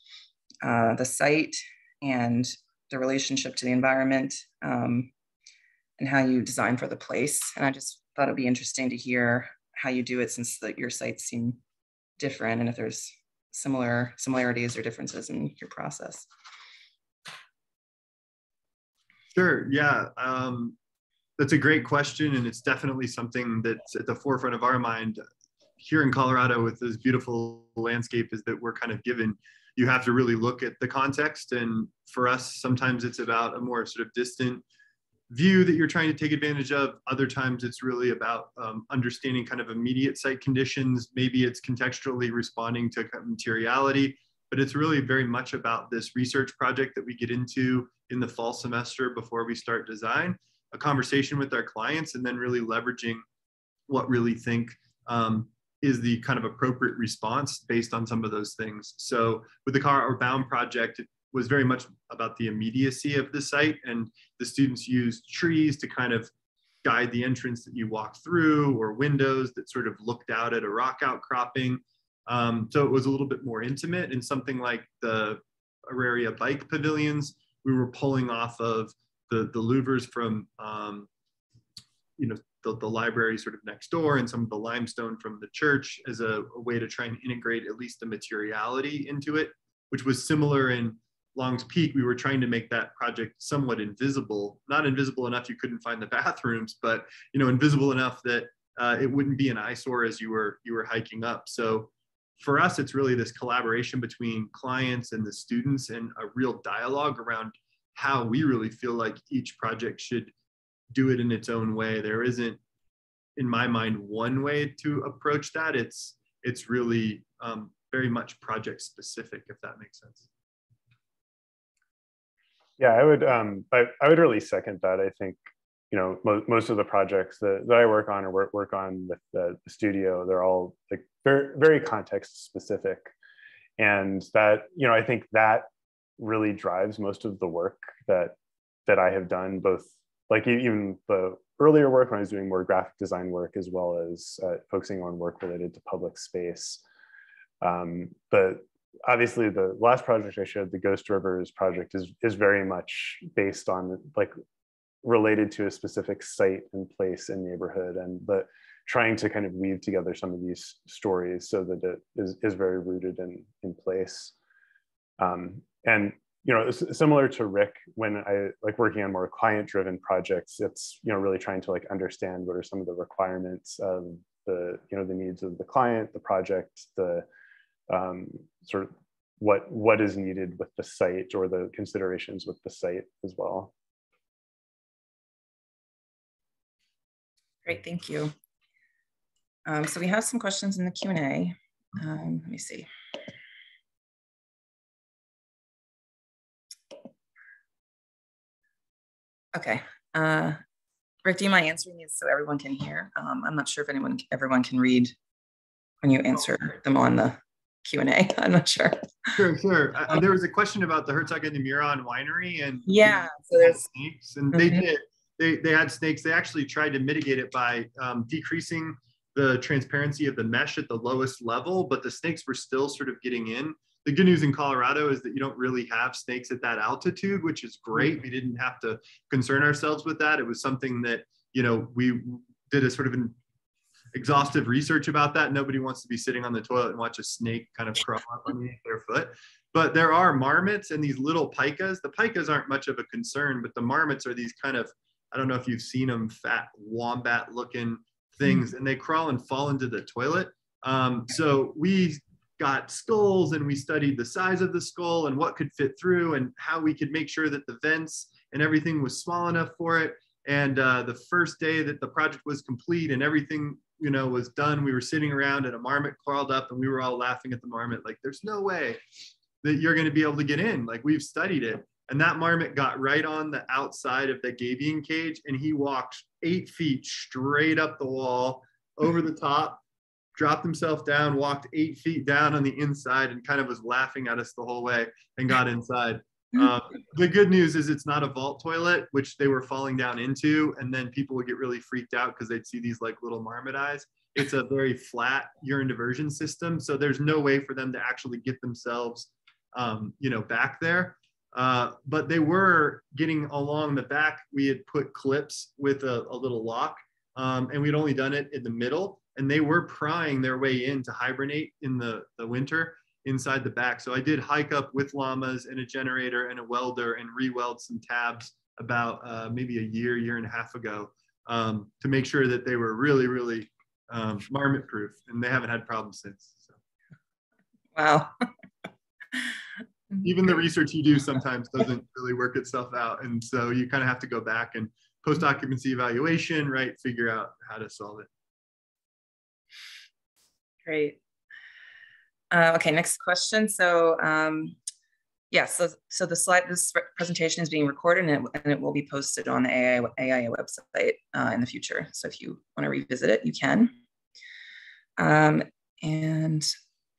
uh, the site and the relationship to the environment um, and how you design for the place? And I just thought it'd be interesting to hear how you do it since your sites seem different and if there's similar similarities or differences in your process. Sure. Yeah. Um, that's a great question. And it's definitely something that's at the forefront of our mind here in Colorado with this beautiful landscape is that we're kind of given, you have to really look at the context. And for us, sometimes it's about a more sort of distant view that you're trying to take advantage of. Other times it's really about um, understanding kind of immediate site conditions. Maybe it's contextually responding to materiality but it's really very much about this research project that we get into in the fall semester before we start design, a conversation with our clients, and then really leveraging what really think um, is the kind of appropriate response based on some of those things. So with the Colorado Bound project, it was very much about the immediacy of the site, and the students used trees to kind of guide the entrance that you walk through, or windows that sort of looked out at a rock outcropping. Um, so it was a little bit more intimate and something like the Auraria bike pavilions, we were pulling off of the, the louvers from, um, you know, the, the library sort of next door and some of the limestone from the church as a, a way to try and integrate at least the materiality into it, which was similar in Long's Peak. We were trying to make that project somewhat invisible, not invisible enough you couldn't find the bathrooms, but you know, invisible enough that uh, it wouldn't be an eyesore as you were you were hiking up. So for us, it's really this collaboration between clients and the students and a real dialogue around how we really feel like each project should do it in its own way. There isn't, in my mind, one way to approach that. It's it's really um, very much project specific, if that makes sense. Yeah, I would um, I, I would really second that. I think you know mo most of the projects that, that I work on or work, work on with the, the studio, they're all like very very context specific, and that you know I think that really drives most of the work that that I have done, both like even the earlier work when I was doing more graphic design work, as well as uh, focusing on work related to public space. Um, but obviously the last project I showed, the Ghost Rivers project, is is very much based on like related to a specific site and place and neighborhood and but trying to kind of weave together some of these stories so that it is, is very rooted in in place. Um, and you know similar to rick when i like working on more client driven projects it's you know really trying to like understand what are some of the requirements of the you know the needs of the client the project the um, sort of what what is needed with the site or the considerations with the site as well Great, thank you. Um, so we have some questions in the Q&A. Um, let me see. Okay. Uh, Rick, do you mind answering these so everyone can hear? Um, I'm not sure if anyone, everyone can read when you answer them on the Q&A. I'm not sure. Sure, sure. Uh, there was a question about the Herzog and de Meuron winery and yeah, so there's and mm -hmm. they did they, they had snakes. They actually tried to mitigate it by um, decreasing the transparency of the mesh at the lowest level, but the snakes were still sort of getting in. The good news in Colorado is that you don't really have snakes at that altitude, which is great. We didn't have to concern ourselves with that. It was something that, you know, we did a sort of an exhaustive research about that. Nobody wants to be sitting on the toilet and watch a snake kind of crawl up underneath their foot. but there are marmots and these little pikas. The pikas aren't much of a concern, but the marmots are these kind of, I don't know if you've seen them, fat wombat looking things, mm-hmm. and they crawl and fall into the toilet. Um, so we got skulls and we studied the size of the skull and what could fit through and how we could make sure that the vents and everything was small enough for it. And uh, the first day that the project was complete and everything, you know, was done, we were sitting around and a marmot crawled up and we were all laughing at the marmot, like, there's no way that you're going to be able to get in. Like, we've studied it. And that marmot got right on the outside of the gabion cage and he walked eight feet straight up the wall over the top dropped himself down, walked eight feet down on the inside, and kind of was laughing at us the whole way and got inside. Uh, the good news is it's not a vault toilet, which they were falling down into, and then people would get really freaked out because they'd see these like little marmot eyes. It's a very flat urine diversion system, so there's no way for them to actually get themselves, um, you know, back there. Uh, but they were getting along the back. We had put clips with a, a little lock, um, and we'd only done it in the middle and they were prying their way in to hibernate in the, the winter inside the back. So I did hike up with llamas and a generator and a welder and re-weld some tabs about uh, maybe a year, year and a half ago um, to make sure that they were really, really um, marmot proof and they haven't had problems since. So. Wow. Even the research you do sometimes doesn't really work itself out. And so you kind of have to go back and post occupancy evaluation, right? Figure out how to solve it. Great. Uh, okay, next question. So um, yeah, so, so the slide, this presentation is being recorded and it, and it will be posted on the AIA, AIA website uh, in the future. So if you wanna revisit it, you can. Um, and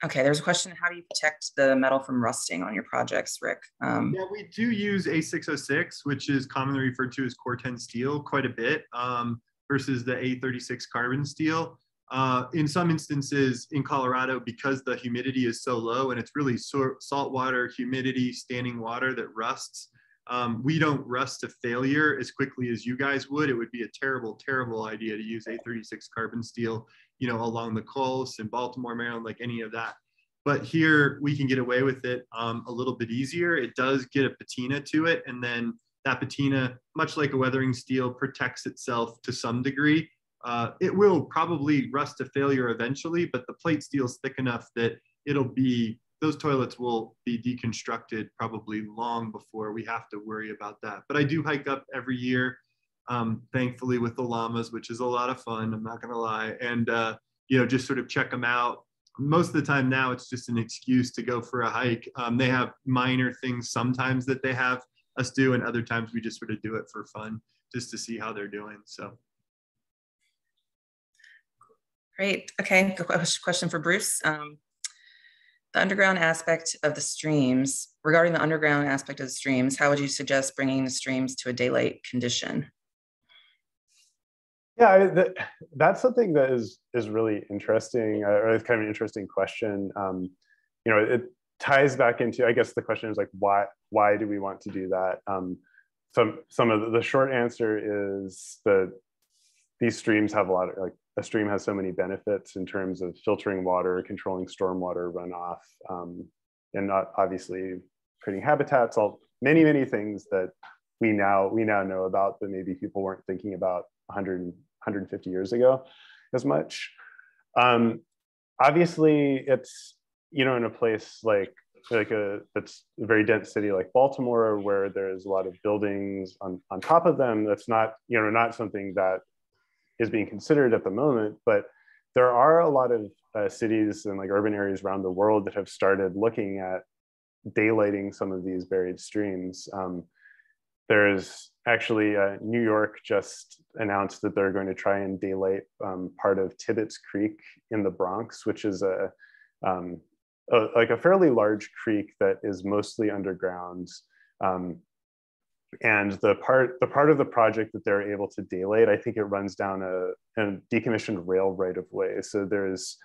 okay, there's a question, how do you protect the metal from rusting on your projects, Rick? Um, yeah, we do use A606, which is commonly referred to as Corten steel quite a bit um, versus the A36 carbon steel. Uh, in some instances in Colorado, because the humidity is so low and it's really so, salt water, humidity, standing water that rusts, um, we don't rust to failure as quickly as you guys would. It would be a terrible, terrible idea to use A36 carbon steel, you know, along the coast in Baltimore, Maryland, like any of that. But here we can get away with it um, a little bit easier. It does get a patina to it. And then that patina, much like a weathering steel, protects itself to some degree uh, it will probably rust to failure eventually, but the plate steel is thick enough that it'll be, those toilets will be deconstructed probably long before we have to worry about that. But I do hike up every year, um, thankfully with the llamas, which is a lot of fun, I'm not gonna lie. And, uh, you know, just sort of check them out. Most of the time now it's just an excuse to go for a hike. Um, they have minor things sometimes that they have us do and other times we just sort of do it for fun just to see how they're doing. So Great. Okay. Question for Bruce. Um, the underground aspect of the streams, regarding the underground aspect of the streams, how would you suggest bringing the streams to a daylight condition? Yeah, that, that's something that is is really interesting, uh, or it's kind of an interesting question. Um, you know, it ties back into, I guess the question is like, why why do we want to do that? Um, some some of the, the short answer is that these streams have a lot of like a stream has so many benefits in terms of filtering water, controlling stormwater runoff, um, and not obviously creating habitats, all many, many things that we now we now know about that maybe people weren't thinking about 100, 150 years ago as much. Um, obviously, it's you know in a place like like a that's a very dense city like Baltimore, where there's a lot of buildings on, on top of them. That's not you know not something that is being considered at the moment, but there are a lot of uh, cities and like urban areas around the world that have started looking at daylighting some of these buried streams. Um, there's actually uh, New York just announced that they're going to try and daylight um, part of Tibbetts Creek in the Bronx, which is a, um, a, like a fairly large creek that is mostly underground. Um, and the part the part of the project that they're able to daylight i think it runs down a, a decommissioned rail right of way so there's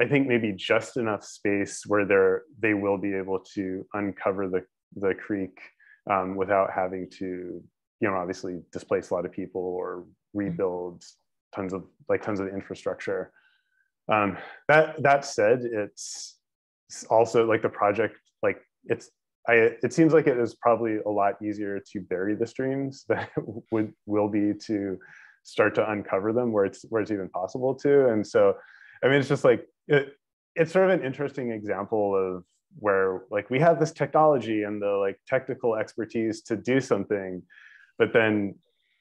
i think maybe just enough space where they're they will be able to uncover the the creek um, without having to you know obviously displace a lot of people or rebuild tons of like tons of infrastructure um, that that said it's also like the project like it's I, it seems like it is probably a lot easier to bury the streams than it would will be to start to uncover them where it's where it's even possible to. And so, I mean, it's just like it, it's sort of an interesting example of where like we have this technology and the like technical expertise to do something, but then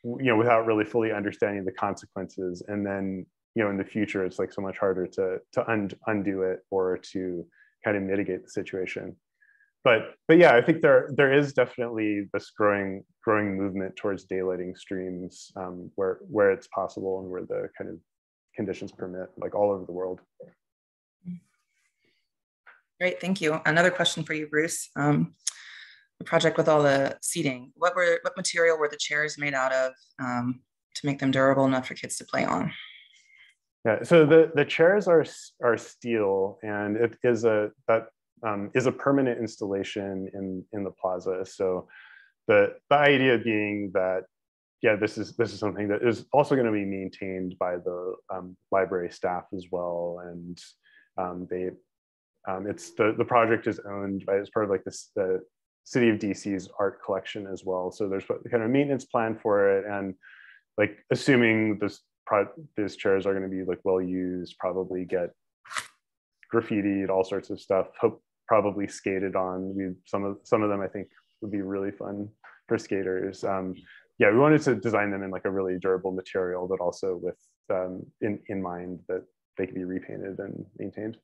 you know without really fully understanding the consequences, and then you know in the future it's like so much harder to to un- undo it or to kind of mitigate the situation but but yeah, I think there there is definitely this growing growing movement towards daylighting streams um, where where it's possible and where the kind of conditions permit, like all over the world. Great, thank you. Another question for you, Bruce. Um, the project with all the seating. What were what material were the chairs made out of um, to make them durable enough for kids to play on? Yeah, so the the chairs are are steel, and it is a that um, is a permanent installation in, in the plaza. So the, the idea being that, yeah, this is, this is something that is also going to be maintained by the um, library staff as well. And um, they, um, it's the, the project is owned by, as part of like this, the city of DC's art collection as well. So there's kind of a maintenance plan for it. And like, assuming this pro these chairs are going to be like well used, probably get graffitied, all sorts of stuff. Hope probably skated on. We some of some of them I think would be really fun for skaters. Um, yeah, we wanted to design them in like a really durable material, but also with um, in in mind that they can be repainted and maintained.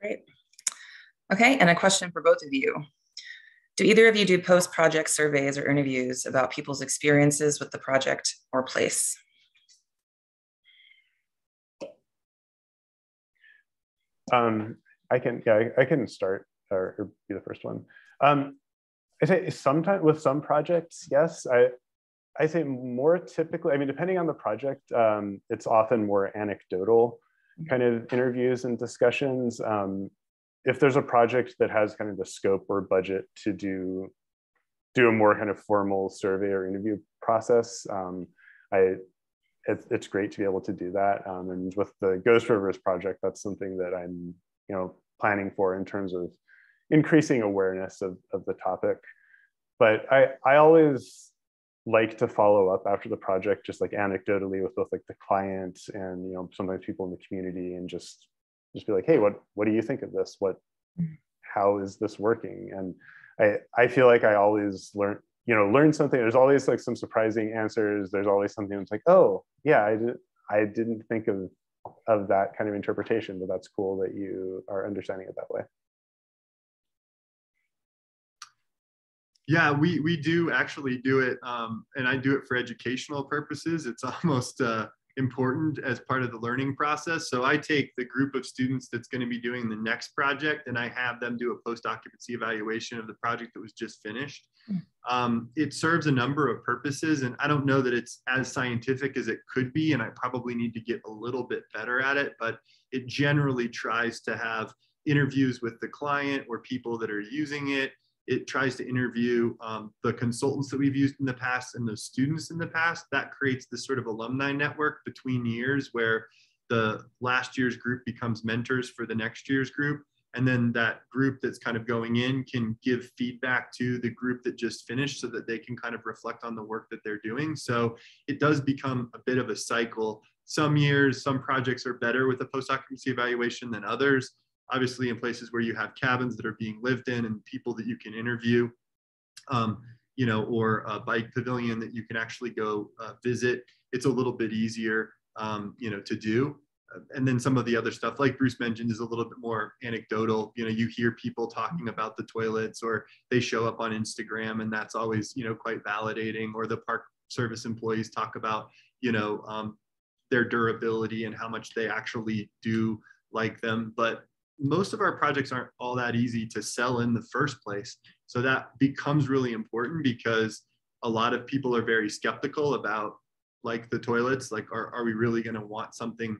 Great. Okay, and a question for both of you. Do either of you do post-project surveys or interviews about people's experiences with the project or place? Um, I can, yeah, I, I can start or, or, be the first one. Um, I say sometimes with some projects, yes. I I say more typically. I mean, depending on the project, um, it's often more anecdotal kind of interviews and discussions. Um, if there's a project that has kind of the scope or budget to do do a more kind of formal survey or interview process, um, I it, it's great to be able to do that. Um, and with the Ghost Rivers project, that's something that I'm you know planning for in terms of increasing awareness of, of the topic but i i always like to follow up after the project just like anecdotally with both like the clients and you know sometimes people in the community and just just be like hey what what do you think of this? What mm-hmm. how is this working? And i i feel like i always learn you know learn something. There's always like some surprising answers. There's always something that's like oh yeah i did i didn't think of of that kind of interpretation, but that's cool that you are understanding it that way. Yeah, we we do actually do it, um, and I do it for educational purposes. It's almost uh, important as part of the learning process. So I take the group of students that's going to be doing the next project and I have them do a post-occupancy evaluation of the project that was just finished. Hmm. Um, it serves a number of purposes and I don't know that it's as scientific as it could be and I probably need to get a little bit better at it, but it generally tries to have interviews with the client or people that are using it it tries to interview um, the consultants that we've used in the past and the students in the past. That creates this sort of alumni network between years where the last year's group becomes mentors for the next year's group. And then that group that's kind of going in can give feedback to the group that just finished so that they can kind of reflect on the work that they're doing. So it does become a bit of a cycle. Some years, some projects are better with a post occupancy evaluation than others obviously in places where you have cabins that are being lived in and people that you can interview, um, you know, or a bike pavilion that you can actually go uh, visit. It's a little bit easier, um, you know, to do. And then some of the other stuff, like Bruce mentioned, is a little bit more anecdotal. You know, you hear people talking about the toilets, or they show up on Instagram, and that's always, you know, quite validating. Or the park service employees talk about, you know, um, their durability and how much they actually do like them. But most of our projects aren't all that easy to sell in the first place. So that becomes really important because a lot of people are very skeptical about like the toilets, like are, are we really going to want something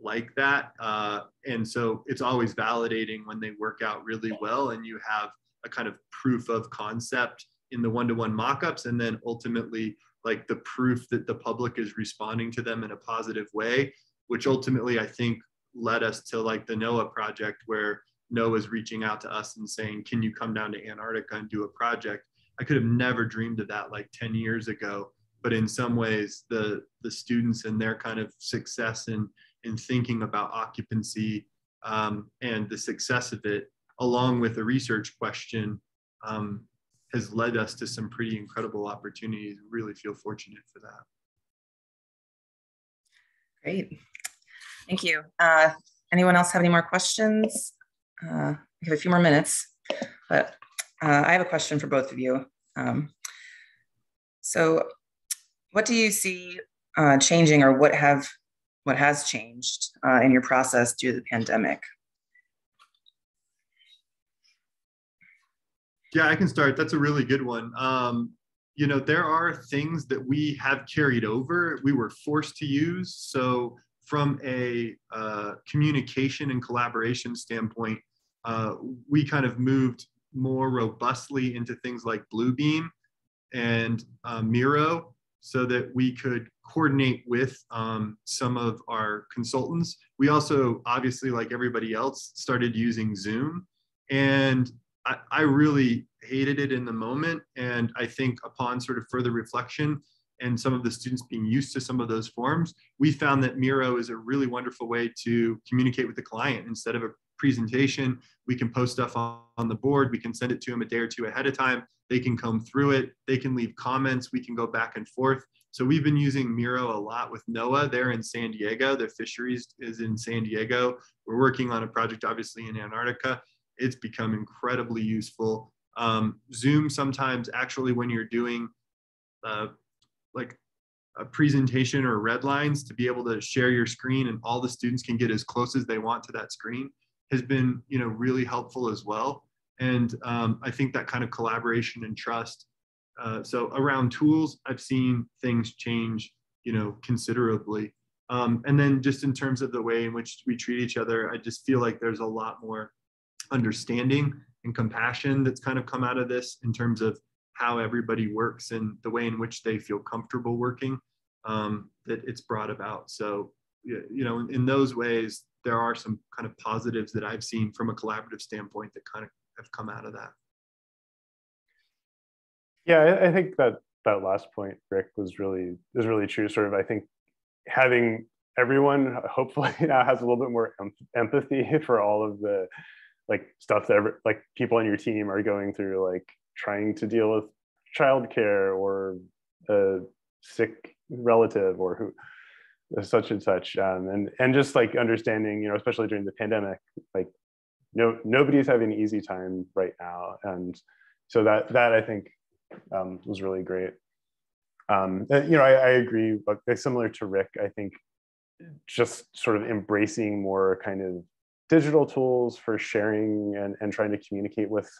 like that? Uh, and so it's always validating when they work out really well and you have a kind of proof of concept in the one-to-one mock-ups and then ultimately like the proof that the public is responding to them in a positive way which ultimately i think led us to like the NOAA project where NOAA's reaching out to us and saying, can you come down to Antarctica and do a project? I could have never dreamed of that like 10 years ago. But in some ways, the, the students and their kind of success in, in thinking about occupancy um, and the success of it, along with a research question, um, has led us to some pretty incredible opportunities. Really feel fortunate for that. Great. Thank you. Uh, anyone else have any more questions? Uh, we have a few more minutes, but uh, I have a question for both of you. Um, so what do you see uh, changing or what have what has changed uh, in your process due to the pandemic? Yeah, I can start. That's a really good one. Um, you know, there are things that we have carried over, we were forced to use. So, from a uh, communication and collaboration standpoint, uh, we kind of moved more robustly into things like Bluebeam and uh, Miro so that we could coordinate with um, some of our consultants. We also, obviously, like everybody else, started using Zoom. And I, I really hated it in the moment. And I think upon sort of further reflection and some of the students being used to some of those forms, we found that Miro is a really wonderful way to communicate with the client. Instead of a presentation, we can post stuff on, the board. We can send it to them a day or two ahead of time. They can come through it. They can leave comments. We can go back and forth. So we've been using Miro a lot with NOAA. They're in San Diego. The fisheries is in San Diego. We're working on a project, obviously, in Antarctica it's become incredibly useful. Um, Zoom sometimes actually when you're doing uh, like a presentation or red lines to be able to share your screen and all the students can get as close as they want to that screen has been you know really helpful as well. And um, I think that kind of collaboration and trust. Uh, so around tools, I've seen things change you know considerably. Um, and then just in terms of the way in which we treat each other, I just feel like there's a lot more understanding and compassion that's kind of come out of this in terms of how everybody works and the way in which they feel comfortable working um, that it's brought about. So, you know, in, in those ways, there are some kind of positives that I've seen from a collaborative standpoint that kind of have come out of that. Yeah, I, think that that last point, Rick, was really is really true. Sort of, I think having everyone hopefully now has a little bit more empathy for all of the like stuff that ever, like people on your team are going through, like trying to deal with childcare or a sick relative or who such and such um, and and just like understanding you know especially during the pandemic like no nobody's having an easy time right now. And so that that i think um, was really great. Um, you know I, I agree but similar to rick i think just sort of embracing more kind of digital tools for sharing and, and trying to communicate with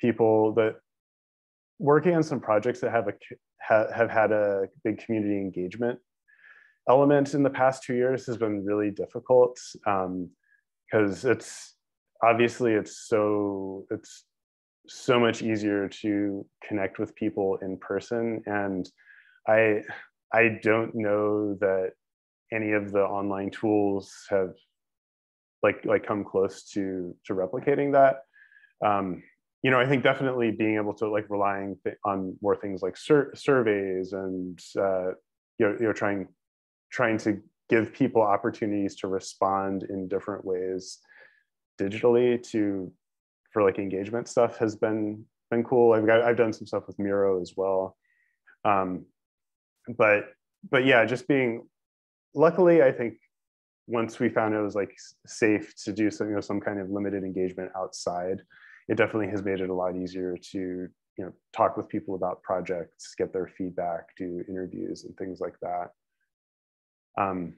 people that working on some projects that have a ha, have had a big community engagement element in the past two years has been really difficult because um, it's obviously it's so it's so much easier to connect with people in person. And i i don't know that any of the online tools have like like come close to to replicating that. Um, you know i think definitely being able to like relying on more things like sur- surveys and uh, you know, you know trying trying to give people opportunities to respond in different ways digitally to for like engagement stuff has been been cool. I've got i've done some stuff with miro as well. Um, but but yeah just being luckily i think once we found it was like safe to do some, you know, some kind of limited engagement outside, it definitely has made it a lot easier to, you know, talk with people about projects, get their feedback, do interviews and things like that. Um,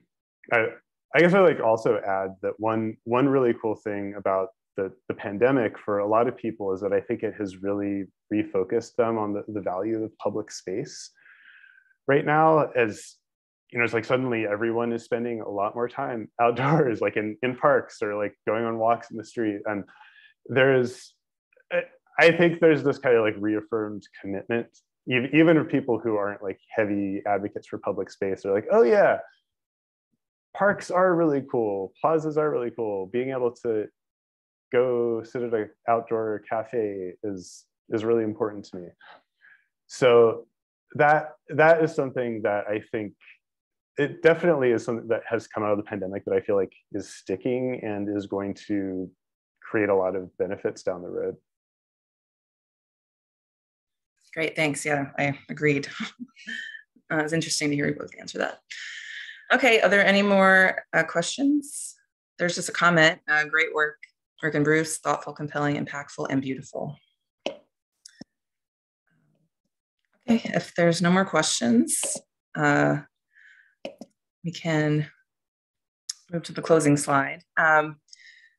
I, I guess I like also add that one, one really cool thing about the, the pandemic for a lot of people is that I think it has really refocused them on the, the value of public space right now as you know, it's like suddenly everyone is spending a lot more time outdoors, like in, in parks or like going on walks in the street. And there's, I think there's this kind of like reaffirmed commitment, even of people who aren't like heavy advocates for public space. They're like, oh yeah, parks are really cool, plazas are really cool. Being able to go sit at an outdoor cafe is is really important to me. So that that is something that I think it definitely is something that has come out of the pandemic that I feel like is sticking and is going to create a lot of benefits down the road. Great, thanks. Yeah, I agreed. uh, it's interesting to hear you both answer that. Okay, are there any more uh, questions? There's just a comment. Uh, great work, Rick and Bruce. Thoughtful, compelling, impactful, and beautiful. Okay, if there's no more questions, uh, we can move to the closing slide. Um,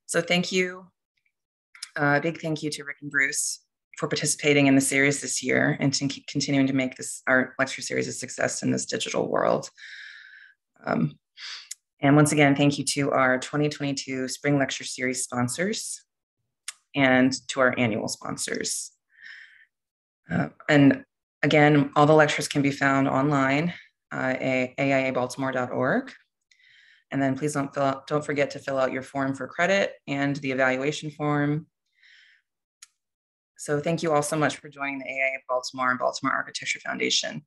so thank you. A uh, big thank you to Rick and Bruce for participating in the series this year and to continuing to make this our lecture series a success in this digital world. Um, and once again, thank you to our 2022 Spring Lecture Series sponsors and to our annual sponsors. Uh, and again, all the lectures can be found online uh, aiabaltimore.org. And then please don't, fill out, don't forget to fill out your form for credit and the evaluation form. So thank you all so much for joining the AIA Baltimore and Baltimore Architecture Foundation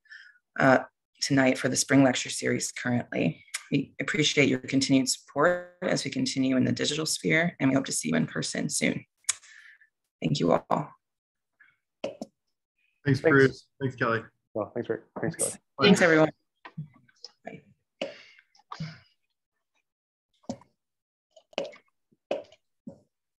uh, tonight for the Spring Lecture Series currently. We appreciate your continued support as we continue in the digital sphere, and we hope to see you in person soon. Thank you all. Thanks, Bruce. Thanks, Kelly. Well, thanks, Rick. Thanks, Kelly. Thanks, everyone.